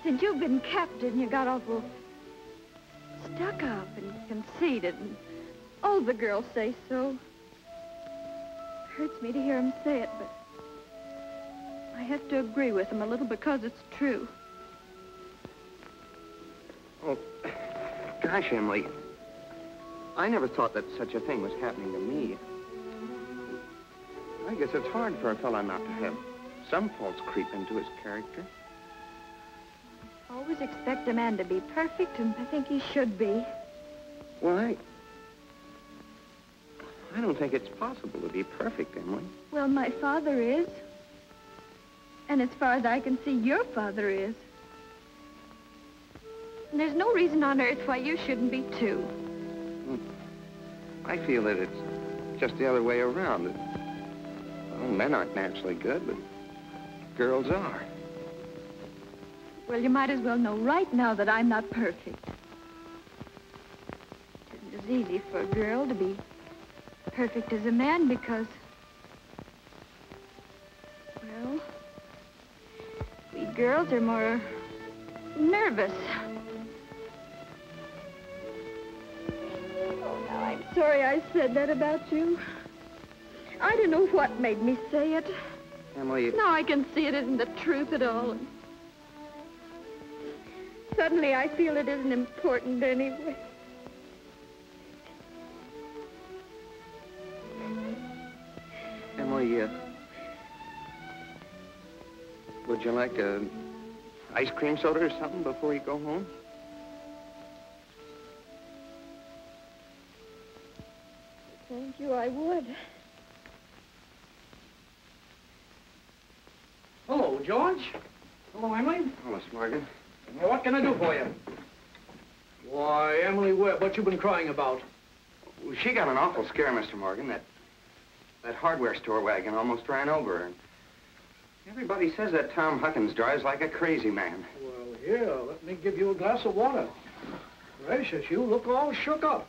Since you've been captain, you got awful stuck up and conceited, and all the girls say so. It Hurts me to hear them say it, but I have to agree with them a little because it's true. Oh, gosh, Emily. I never thought that such a thing was happening to me. I guess it's hard for a fellow not to have some faults creep into his character. I always expect a man to be perfect, and I think he should be. Well, I... I don't think it's possible to be perfect, Emily. Well, my father is. And as far as I can see, your father is. And there's no reason on earth why you shouldn't be, too. Hmm. I feel that it's just the other way around. That, well, men aren't naturally good, but girls are. Well, you might as well know right now that I'm not perfect. It isn't as easy for a girl to be perfect as a man because, well, we girls are more nervous. Oh, now I'm sorry I said that about you. I don't know what made me say it. Emily, Now I can see it isn't the truth at all. Suddenly I feel it isn't important anyway. Emily, uh, would you like a ice cream soda or something before you go home? Thank you, I would. Hello, George. Hello, Emily. Oh, Miss Morgan. Well, what can I do for you? Why, Emily Webb, what you been crying about? She got an awful scare, Mr. Morgan. That that hardware store wagon almost ran over her. Everybody says that Tom Huckins drives like a crazy man. Well, Here, let me give you a glass of water. Gracious, you look all shook up.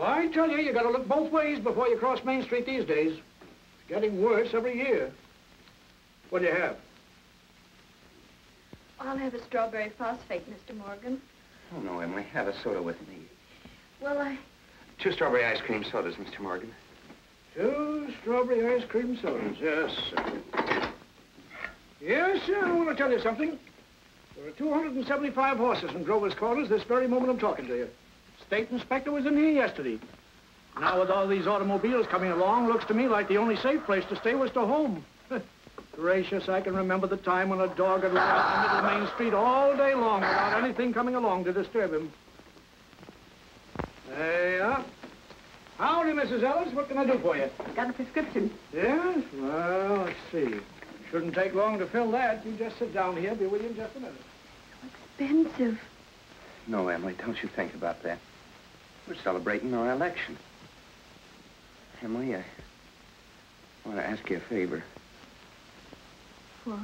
I tell you, you gotta look both ways before you cross Main Street these days. It's getting worse every year. What do you have? I'll have a strawberry phosphate, Mr. Morgan. Oh, no, Emily. Have a soda with me. Well, I... Two strawberry ice cream sodas, Mr. Morgan. Two strawberry ice cream sodas. Yes, sir. Yes, sir, I want to tell you something. There are 275 horses in Grover's Corners this very moment I'm talking to you. State inspector was in here yesterday. Now with all these automobiles coming along, looks to me like the only safe place to stay was to home. Gracious, I can remember the time when a dog had run out in the middle of Main Street all day long without anything coming along to disturb him. There you uh, are. Howdy, Mrs. Ellis. What can I do for you? Got a prescription. Yes? Well, let's see. Shouldn't take long to fill that. You just sit down here. Be with you in just a minute. Expensive. No, Emily, don't you think about that. We're celebrating our election. Emily, I want to ask you a favor. What?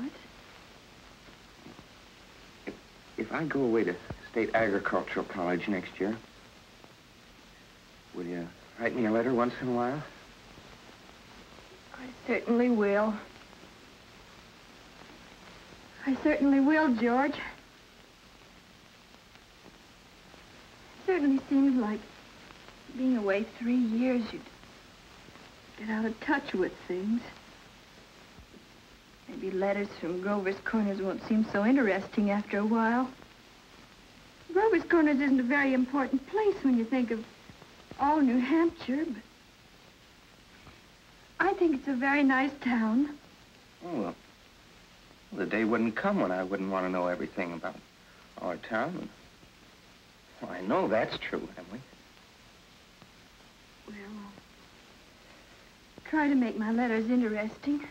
If I go away to State Agricultural College next year, will you write me a letter once in a while? I certainly will. I certainly will, George. It certainly seems like being away three years, you'd get out of touch with things. Maybe letters from Grover's Corners won't seem so interesting after a while. Grover's Corners isn't a very important place when you think of all New Hampshire, but I think it's a very nice town. Oh, well, the day wouldn't come when I wouldn't want to know everything about our town. Well, I know that's true, Emily. Well, I'll try to make my letters interesting.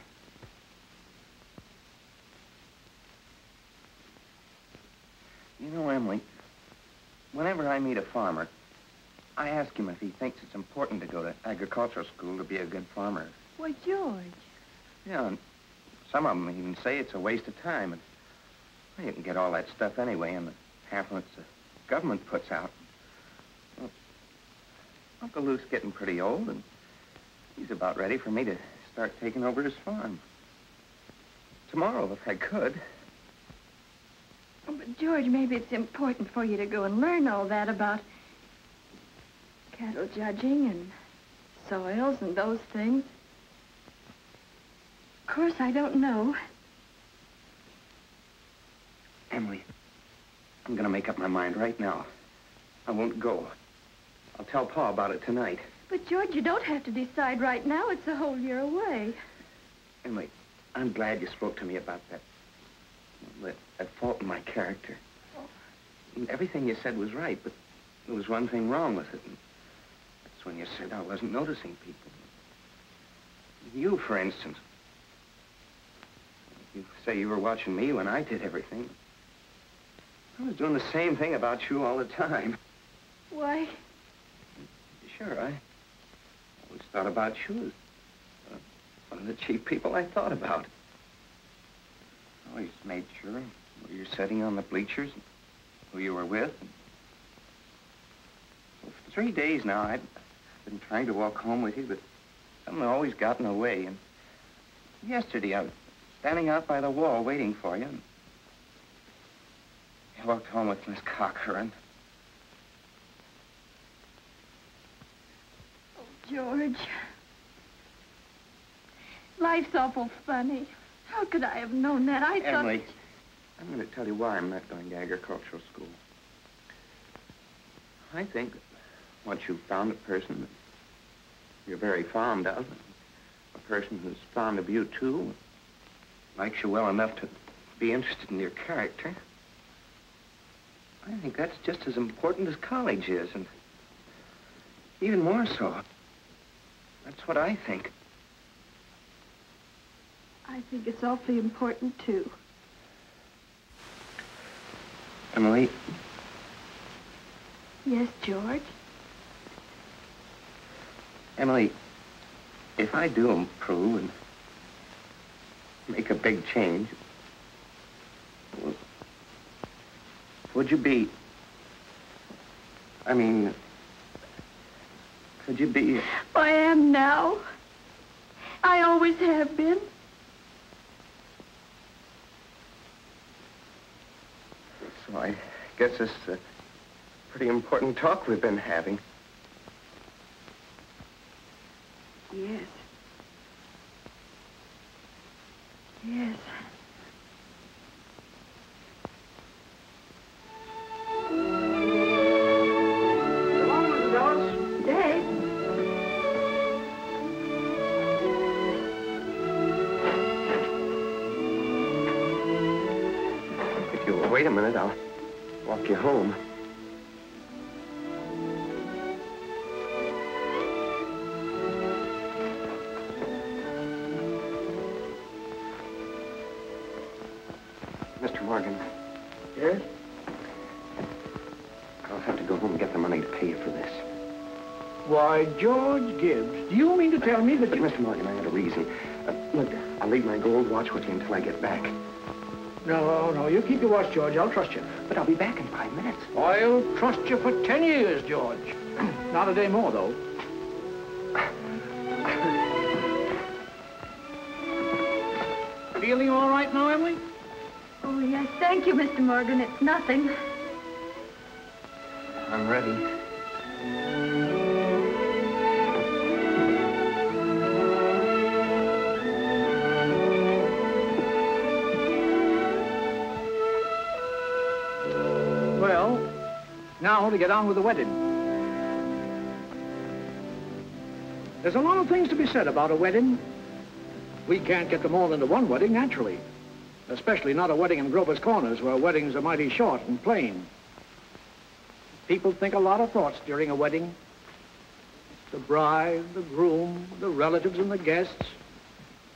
You know, Emily, whenever I meet a farmer, I ask him if he thinks it's important to go to agricultural school to be a good farmer. Why, George. Yeah, and some of them even say it's a waste of time. And well, you can get all that stuff anyway, and of it's the government puts out. Well, Uncle Luke's getting pretty old, and he's about ready for me to start taking over his farm. Tomorrow, if I could. Oh, but, George, maybe it's important for you to go and learn all that about cattle judging and soils and those things. Of course, I don't know. Emily, I'm going to make up my mind right now. I won't go. I'll tell Pa about it tonight. But, George, you don't have to decide right now. It's a whole year away. Emily, I'm glad you spoke to me about that. That fault in my character. Everything you said was right, but there was one thing wrong with it. That's when you said I wasn't noticing people. You, for instance. You say you were watching me when I did everything. I was doing the same thing about you all the time. Why? Sure, I always thought about you as uh, one of the chief people I thought about. I always made sure you're sitting on the bleachers, who you were with. Well, for three days now, I've been trying to walk home with you, but something always got in the way. And yesterday, I was standing out by the wall waiting for you. And I walked home with Miss Corcoran. Oh, George. Life's awful funny. How could I have known that? I thought... I'm going to tell you why I'm not going to agricultural school. I think that once you've found a person that you're very fond of, a person who's fond of you, too, likes you well enough to be interested in your character, I think that's just as important as college is, and even more so. That's what I think. I think it's awfully important, too. Emily? Yes, George? Emily, if I do improve and make a big change, Would you be... I mean... Could you be... I am now. I always have been. So I guess it's a pretty important talk we've been having. Yes. Yes. Dave. If you'll wait a minute, I'll walk you home. Mr. Morgan. Yes? I'll have to go home and get the money to pay you for this. Why, George Gibbs, do you mean to tell me that But, you... Mr. Morgan, I had a reason. Uh, look, I'll leave my gold watch with you until I get back. No, no, you keep your watch, George. I'll trust you. But I'll be back in five minutes. I'll trust you for ten years, George. Not a day more, though. Feeling all right now, Emily? Oh, yes. Thank you, Mr. Morgan. It's nothing. I'm ready. To get on with the wedding. There's a lot of things to be said about a wedding. We can't get them all into one wedding, naturally. Especially not a wedding in Grover's Corners, where weddings are mighty short and plain. People think a lot of thoughts during a wedding. The bride, the groom, the relatives and the guests,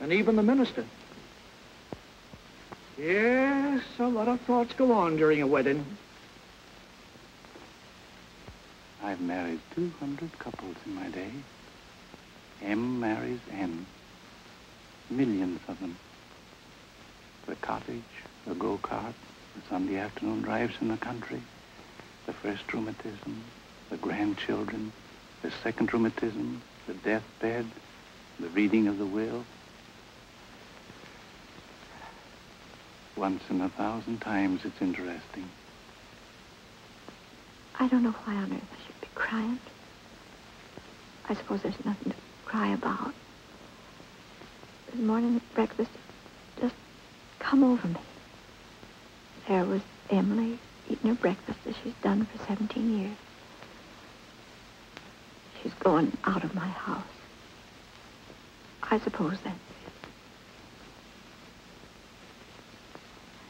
and even the minister. Yes, a lot of thoughts go on during a wedding. I've married 200 couples in my day. M marries N. Millions of them. The cottage, the go-kart, the Sunday afternoon drives in the country, the first rheumatism, the grandchildren, the second rheumatism, the deathbed, the reading of the will. Once in a thousand times it's interesting. I don't know why on earth I should be crying. I suppose there's nothing to cry about. This morning at breakfast just come over me. There was Emily eating her breakfast as she's done for 17 years. She's going out of my house. I suppose that's it.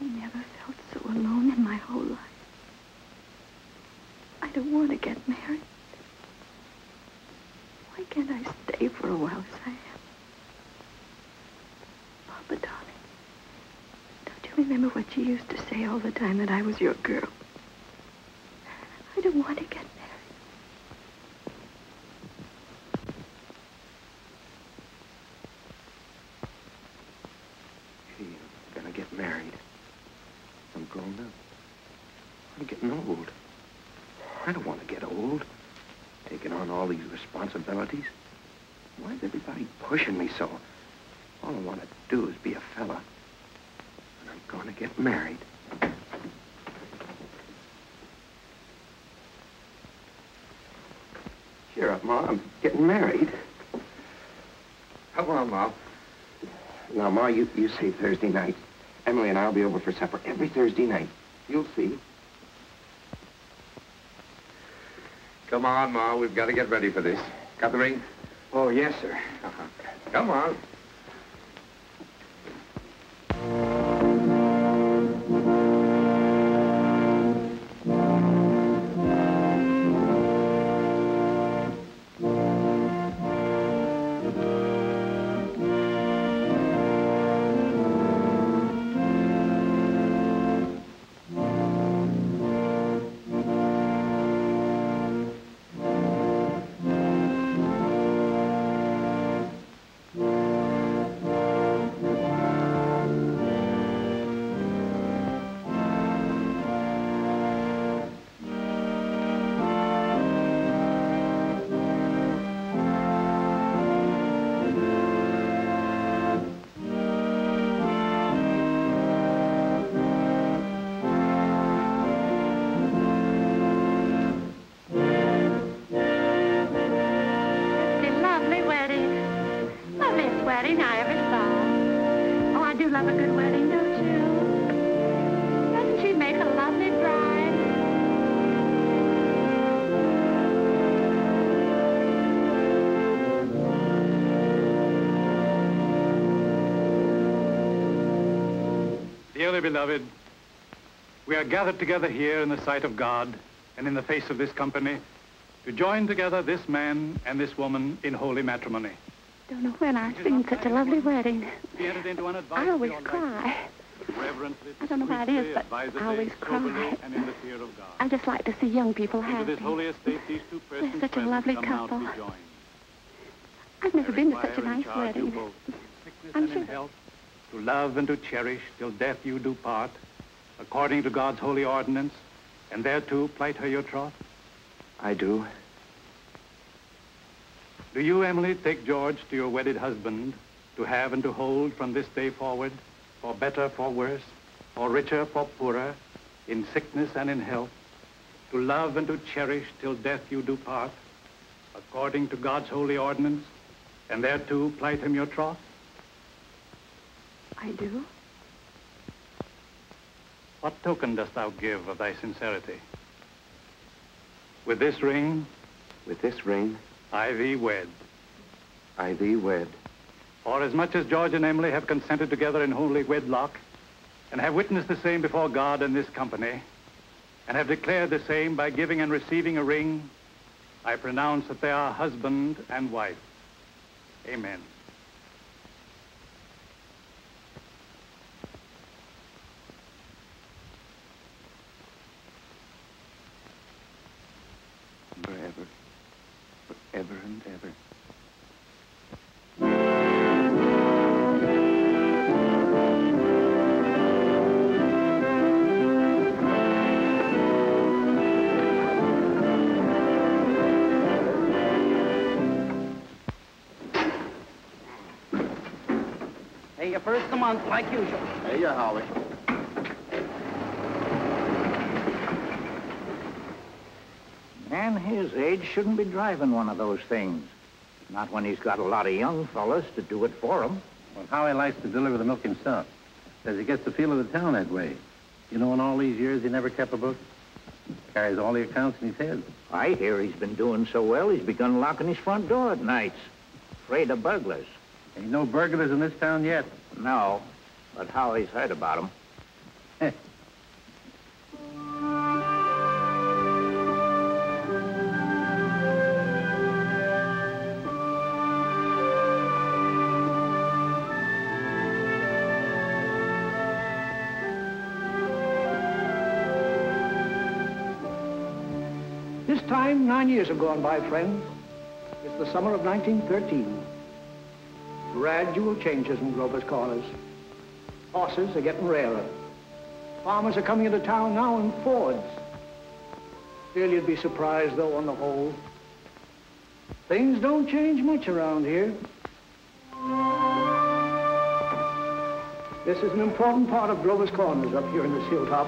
I never felt so alone in my whole life. I don't want to get married. Why can't I stay for a while as I am? Papa, darling, don't you remember what you used to say all the time that I was your girl? I don't want to get married. I'm gonna get married. I'm grown up. I'm getting old. I don't want to get old. Taking on all these responsibilities. Why is everybody pushing me so? All I want to do is be a fella. And I'm gonna get married. Cheer up, Ma. I'm getting married. Come on, Ma. Now, Ma, you, you say Thursday night. Emily and I'll be over for supper every Thursday night. You'll see. Come on, Ma. We've got to get ready for this. Got the ring? Oh, yes, sir. Uh-huh. Come on. Beloved, we are gathered together here in the sight of God and in the face of this company to join together this man and this woman in holy matrimony. Don't know when I've seen such a lovely wedding. Into I always cry. I don't know why it is, but I always cry. and in the fear of God. I just like to see young people happy. this holy estate, these two persons such a lovely come now to couple. I've never been to such a nice wedding. both, in sickness I'm sure- health, to love and to cherish till death you do part, according to God's holy ordinance, and thereto plight her your troth? I do. Do you, Emily, take George to your wedded husband to have and to hold from this day forward, for better, for worse, for richer, for poorer, in sickness and in health, to love and to cherish till death you do part, according to God's holy ordinance, and thereto plight him your troth? I do. What token dost thou give of thy sincerity? With this ring, With this ring, I thee wed. I thee wed. For as much as George and Emily have consented together in holy wedlock, and have witnessed the same before God and this company, and have declared the same by giving and receiving a ring, I pronounce that they are husband and wife. Amen. Forever. Forever and ever. Pay you first of the month, like usual. Hey, you, Holly. Man his age shouldn't be driving one of those things. Not when he's got a lot of young fellas to do it for him. Well, Howie likes to deliver the milk himself. Says he gets the feel of the town that way. You know, in all these years, he never kept a book. Carries all the accounts in his head. I hear he's been doing so well, he's begun locking his front door at nights. Afraid of burglars. Ain't no burglars in this town yet. No, but Howie's heard about 'em. nine years have gone by, friends. It's the summer of 1913. Gradual changes in Grover's Corners. Horses are getting rarer. Farmers are coming into town now in Fords. Still, you'd be surprised, though, on the whole. Things don't change much around here. This is an important part of Grover's Corners up here in this hilltop.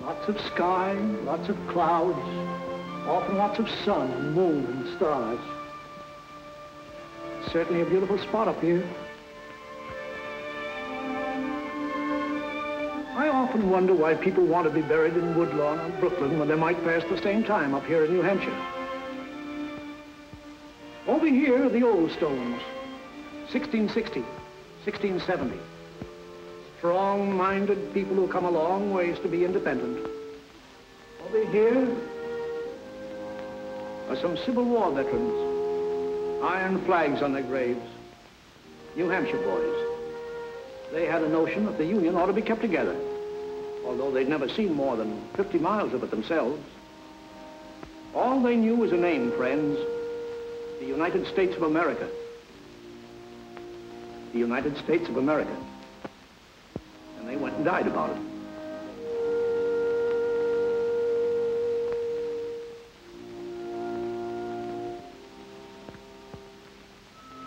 Lots of sky, lots of clouds, often lots of sun and moon and stars. Certainly a beautiful spot up here. I often wonder why people want to be buried in Woodlawn or Brooklyn when they might pass the same time up here in New Hampshire. Over here are the old stones. 1660, 1670. Strong-minded people who come a long ways to be independent. Over here are some Civil War veterans. Iron flags on their graves. New Hampshire boys. They had a notion that the Union ought to be kept together, although they'd never seen more than 50 miles of it themselves. All they knew was a name, friends. The United States of America. The United States of America. And they went and died about it.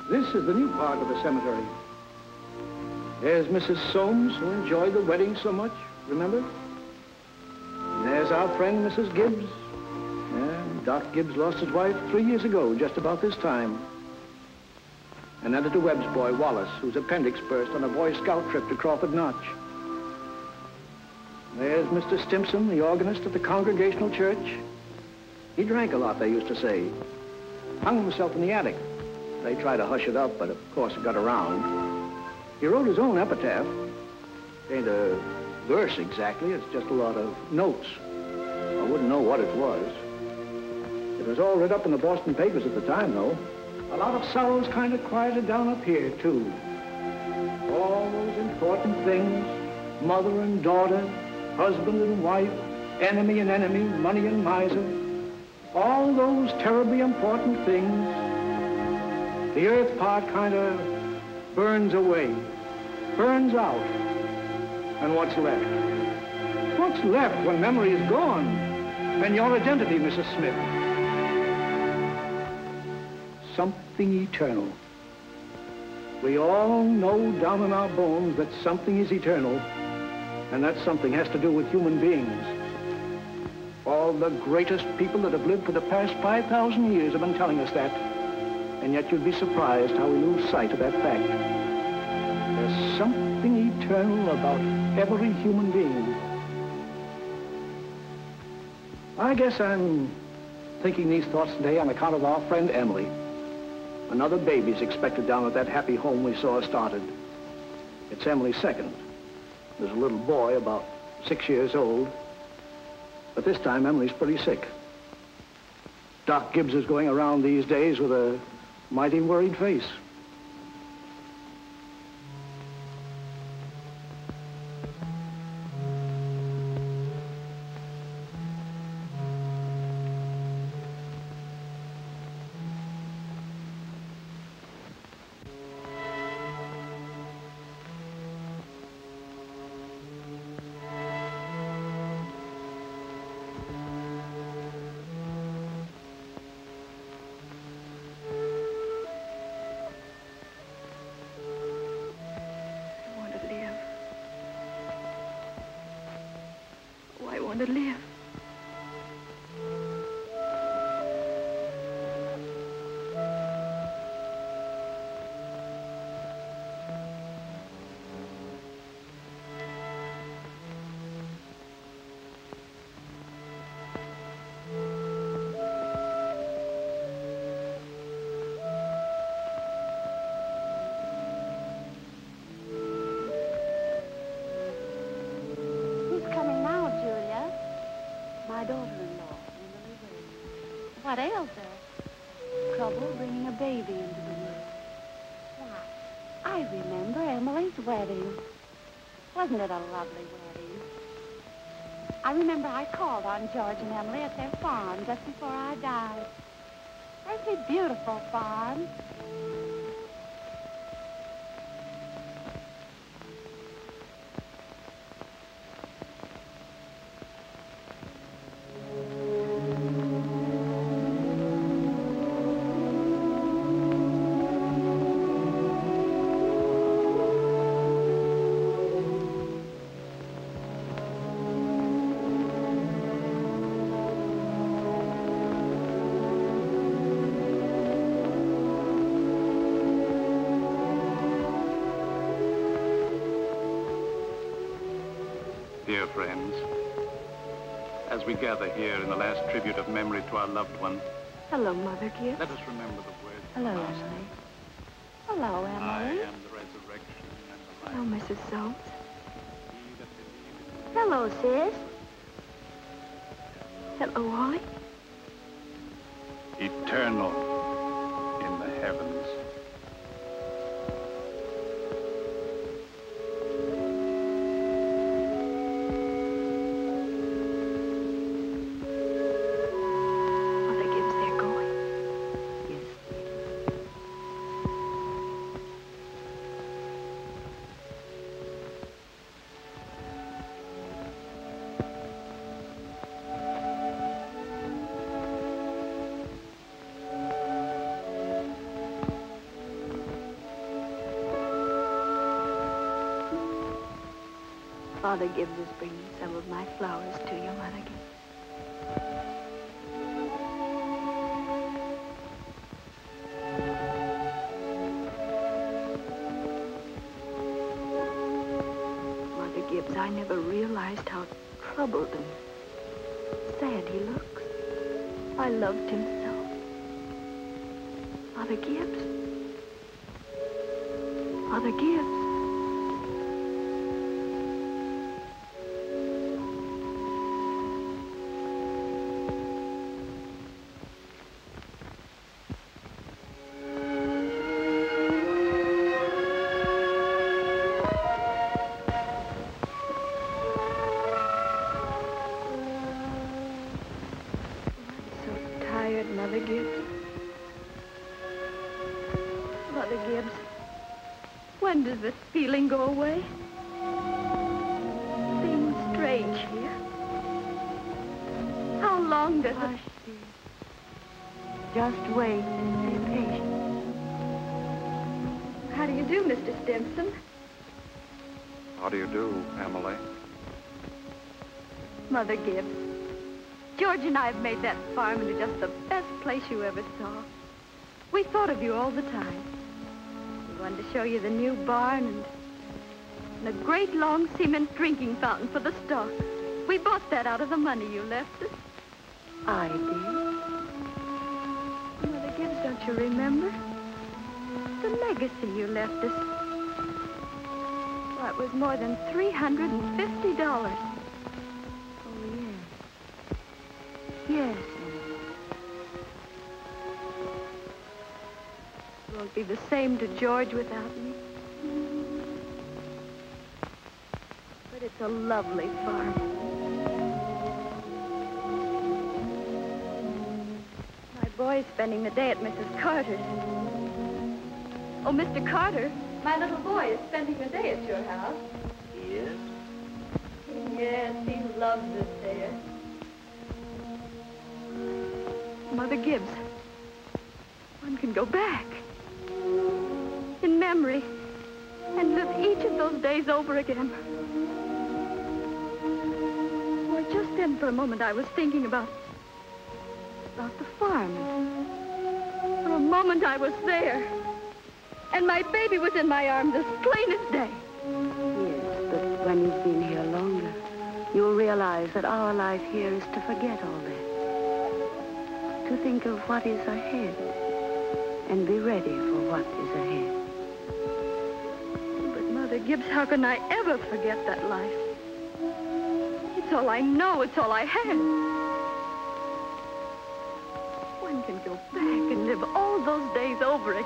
This is the new part of the cemetery. There's Mrs. Soames, who enjoyed the wedding so much, remember? And there's our friend, Mrs. Gibbs. Yeah, Doc Gibbs lost his wife three years ago, just about this time. And Editor Webb's boy, Wallace, whose appendix burst on a Boy Scout trip to Crawford Notch. There's Mr. Stimson, the organist at the Congregational Church. He drank a lot, they used to say. Hung himself in the attic. They tried to hush it up, but of course it got around. He wrote his own epitaph. Ain't a verse exactly. It's just a lot of notes. I wouldn't know what it was. It was all read up in the Boston papers at the time, though. A lot of sorrows kind of quieted down up here, too. All those important things, mother and daughter, husband and wife, enemy and enemy, money and miser, all those terribly important things, the earth part kind of burns away, burns out. And what's left? What's left when memory is gone? And your identity, Mrs. Smith? Something eternal. We all know down in our bones that something is eternal, and that something has to do with human beings. All the greatest people that have lived for the past 5,000 years have been telling us that, and yet you'd be surprised how we lose sight of that fact. There's something eternal about every human being. I guess I'm thinking these thoughts today on account of our friend Emily. Another baby's expected down at that happy home we saw started. It's Emily's second. There's a little boy about six years old. But this time, Emily's pretty sick. Doc Gibbs is going around these days with a mighty worried face. What ails her? Trouble bringing a baby into the world. Why, I remember Emily's wedding. Wasn't it a lovely wedding? I remember I called on George and Emily at their farm just before I died. Aren't they beautiful farms? We gather here in the last tribute of memory to our loved one, Hello, Mother Gibbs. let us remember the words. Hello, Emily. Hello, Emily. I am the resurrection and the Hello, Mrs. Soames. Hello, sis. Hello, Wally. Father Gibbs is bringing some of my flowers to you, Mother Mother Gibbs, I never realized how troubled and sad he looks. I loved him Just wait and be patient. How do you do, Mr. Stimson? How do you do, Emily? Mother Gibbs. George and I have made that farm into just the best place you ever saw. We thought of you all the time. We wanted to show you the new barn and, and a great long cement drinking fountain for the stock. We bought that out of the money you left us. I did. Don't you remember? The legacy you left us. Why, it was more than $350. Oh, yes. Yes. It won't be the same to George without me. But it's a lovely farm. Boy's spending the day at Mrs. Carter's. Oh, Mr. Carter, my little boy is spending the day at your house. He is? Yes, he loves it there. Mother Gibbs, one can go back in memory and live each of those days over again. Why, just then for a moment I was thinking about, about the farm. For a moment I was there. And my baby was in my arms as plain as day. Yes, but when you've been here longer, you'll realize that our life here is to forget all that to think of what is ahead and be ready for what is ahead. But Mother Gibbs, how can I ever forget that life? It's all I know. It's all I had. Can go back and live all those days over again.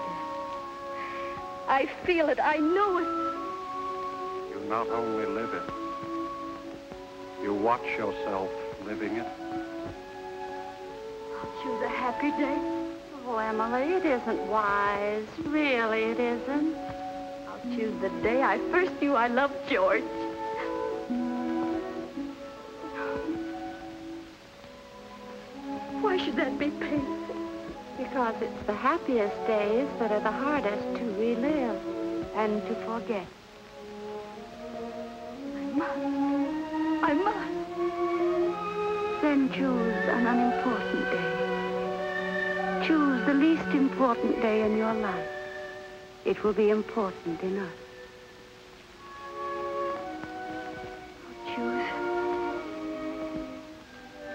I feel it. I know it. You not only live it, you watch yourself living it. Choose a happy day. Oh, Emily, it isn't wise. Really, it isn't. I'll choose the day I first knew I loved George. Why should that be painful? Because it's the happiest days that are the hardest to relive and to forget. I must. I must. Then choose an unimportant day. Choose the least important day in your life. It will be important enough. I'll choose.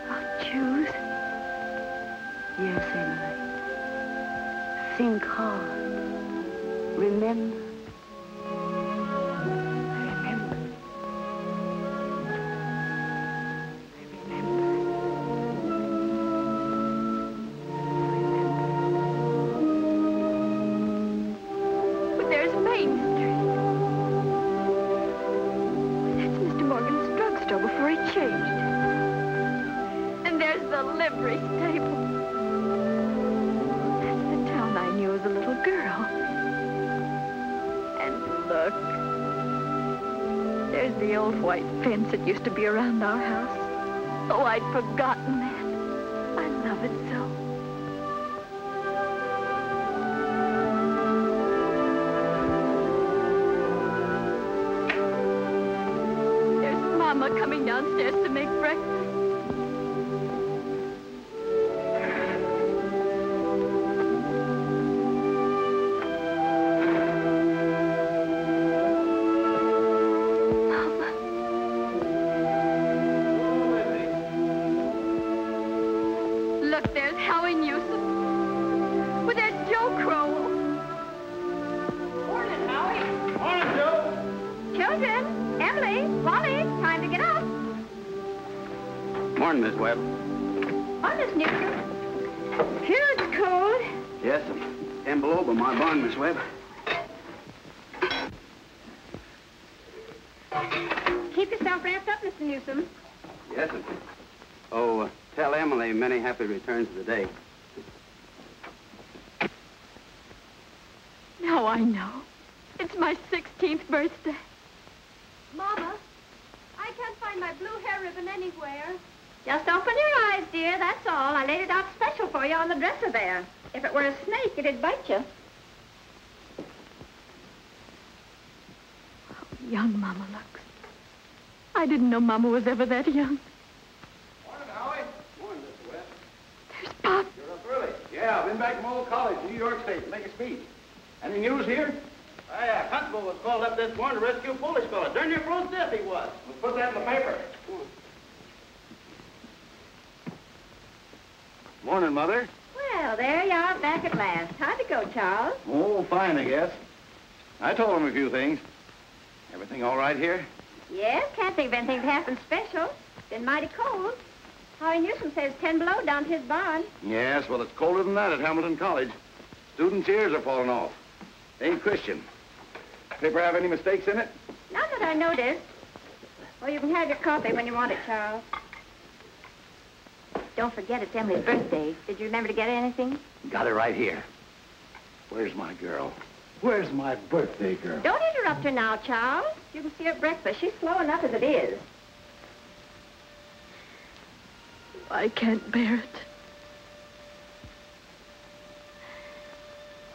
I'll choose. Yes, Emily. Think hard. Remember. Used to be around our house. Oh, I'd forgotten that. I love it so. There's Mama coming downstairs By my barn, Miss Webb. Keep yourself wrapped up, Mr. Newsome. Yes, sir. Oh, uh, tell Emily many happy returns of the day. Now, Now I know. It's my 16th birthday. Mama, I can't find my blue hair ribbon anywhere. Just open your eyes, dear, that's all. I laid it out special for you on the dresser there. If it were a snake, it'd bite you. Young Mama looks. I didn't know Mama was ever that young. Morning, Howie. Morning, Mr. West. There's Pop. You're up early. Yeah, I've been back from old college, New York State, to make a speech. Any news here? Oh, yeah, Constable was called up this morning to rescue a foolish fellow. Darn near froze death he was. Let's put that in the paper. Morning, Mother. Well, there you are back at last. How'd it go, Charles? Oh, fine, I guess. I told him a few things. Everything all right here? Yes, can't think of anything that happened special. Been mighty cold. Howie Newsome says 10 below down to his barn. Yes, well, it's colder than that at Hamilton College. Students' ears are falling off. They ain't Christian. Paper have any mistakes in it? None that I noticed. Well, you can have your coffee when you want it, Charles. Don't forget it's Emily's birthday. Did you remember to get her anything? Got it right here. Where's my girl? Where's my birthday girl? Don't interrupt her now, Charles. You can see her at breakfast. She's slow enough as it is. I can't bear it.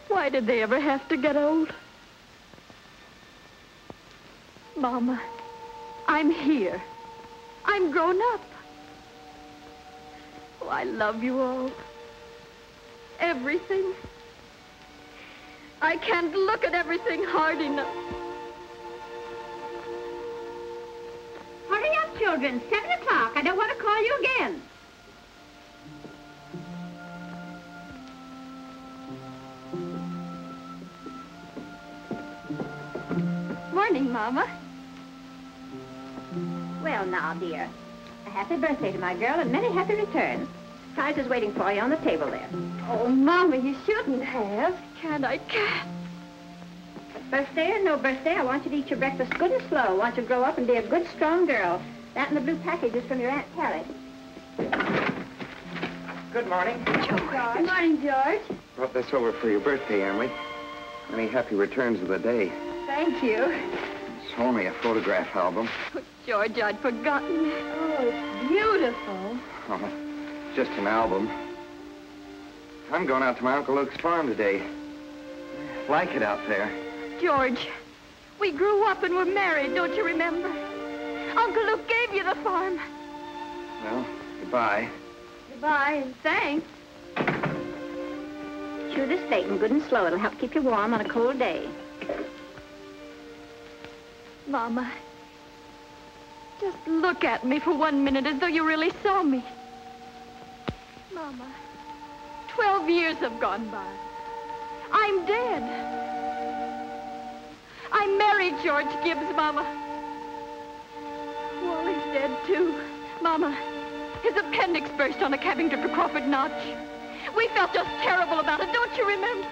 Why did they ever have to get old? Mama, I'm here. I'm grown up. Oh, I love you all. Everything. I can't look at everything hard enough. Hurry up, children. Seven o'clock. I don't want to call you again. Good morning, Mama. Well, now, dear. A happy birthday to my girl and many happy returns. Prize is waiting for you on the table there. Oh, Mama, you shouldn't have. Can't I? Can't. Birthday or no birthday, I want you to eat your breakfast good and slow. I want you to grow up and be a good, strong girl. That and the blue package is from your Aunt Carrie. Good morning. George. Good morning, George. Brought this over for your birthday, Emily. Many happy returns of the day. Thank you. Sold me a photograph album. Oh, George, I'd forgotten. Oh, it's beautiful. Oh, just an album. I'm going out to my Uncle Luke's farm today. Like it out there. George, we grew up and were married, don't you remember? Uncle Luke gave you the farm. Well, goodbye. Goodbye, and thanks. Chew this bacon good and slow. It'll help keep you warm on a cold day. Mama, just look at me for one minute as though you really saw me. Mama, twelve years have gone by. I'm dead. I married George Gibbs, Mama. Wally's dead, too. Mama, his appendix burst on a cabbing trip to Crawford Notch. We felt just terrible about it, don't you remember?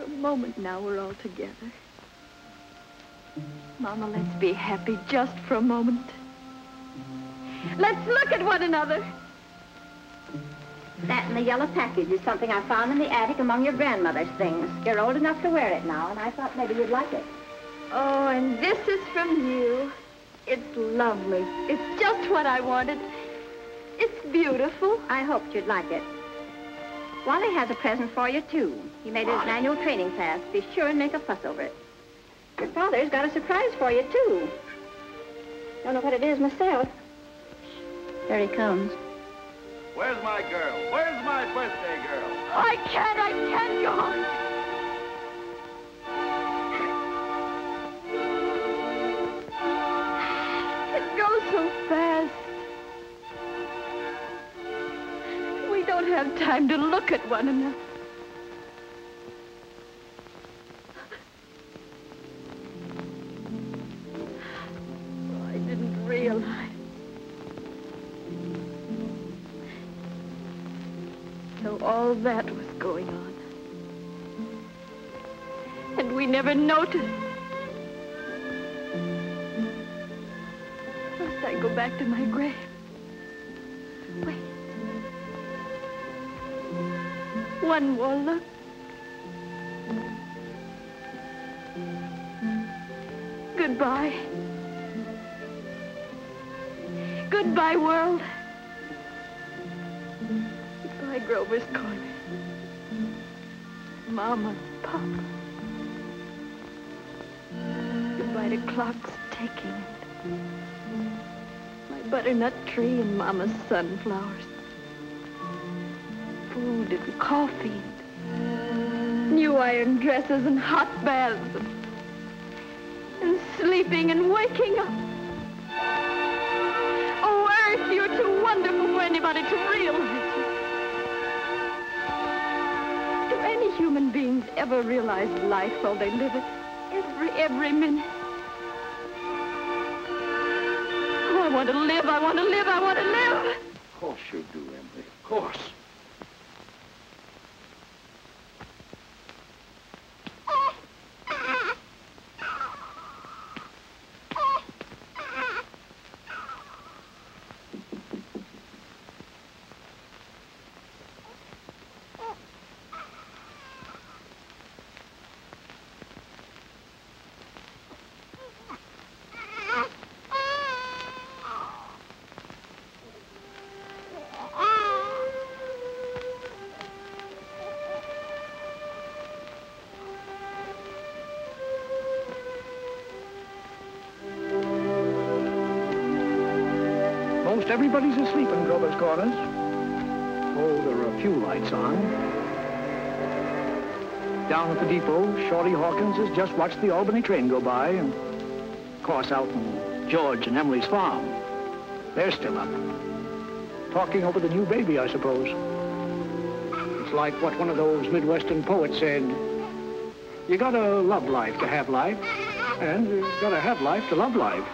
For a moment now, we're all together. Mama, let's be happy just for a moment. Let's look at one another. That and the yellow package is something I found in the attic among your grandmother's things. You're old enough to wear it now, and I thought maybe you'd like it. Oh, and this is from you. It's lovely. It's just what I wanted. It's beautiful. I hoped you'd like it. Wally has a present for you, too. He made it his manual training class. Be sure and make a fuss over it. Your father's got a surprise for you, too. Don't know what it is myself. There he comes. Where's my girl? Where's my birthday girl? I can't, I can't, George. It We don't have time to look at one another. I didn't realize. So all that was going on. And we never noticed. Must I go back to my grave? Wait. One more look. Goodbye. Goodbye, world. Goodbye, Grover's Corner. Mama, Papa. Goodbye to clocks ticking. My butternut tree and Mama's sunflowers. Food and coffee. And new iron dresses and hot baths. And, and sleeping and waking up. Oh, Earth, you're too wonderful for anybody to realize. Do any human beings ever realize life while they live it? Every, every minute. Oh, I want to live, I want to live, I want to live. Of course you do, Emily. Of course. Most everybody's asleep in Grover's Corners. Oh, there are a few lights on. Down at the depot, Shorty Hawkins has just watched the Albany train go by, and of course out in George and Emily's farm. They're still up. Talking over the new baby, I suppose. It's like what one of those Midwestern poets said. You gotta love life to have life, and you gotta have life to love life.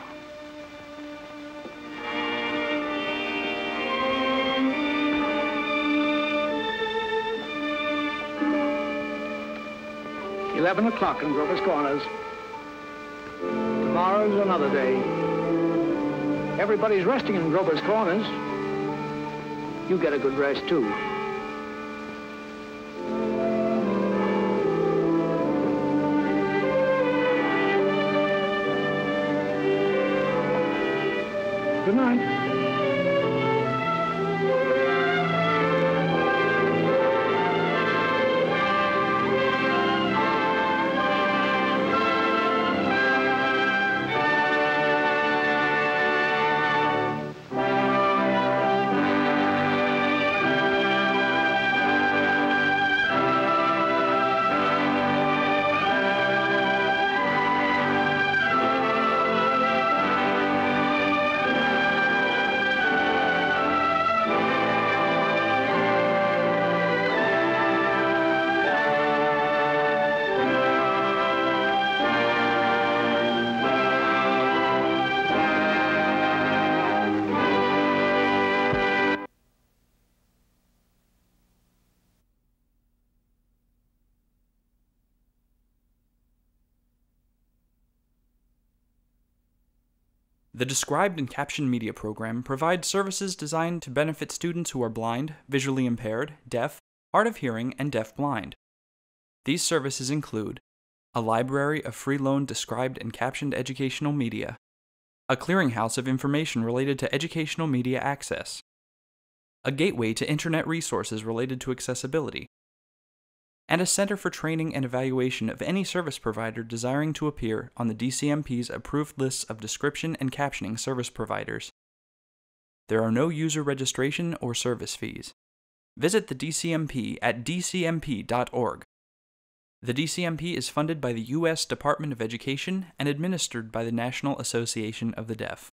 Eleven o'clock in Grover's Corners. Tomorrow's another day. Everybody's resting in Grover's Corners. You get a good rest, too. The described and captioned media program provides services designed to benefit students who are blind, visually impaired, deaf, hard of hearing, and deaf-blind. These services include a library of free loan described and captioned educational media, a clearinghouse of information related to educational media access, a gateway to internet resources related to accessibility, and a center for training and evaluation of any service provider desiring to appear on the DCMP's approved lists of description and captioning service providers. There are no user registration or service fees. Visit the DCMP at dcmp.org. The DCMP is funded by the U.S. Department of Education and administered by the National Association of the Deaf.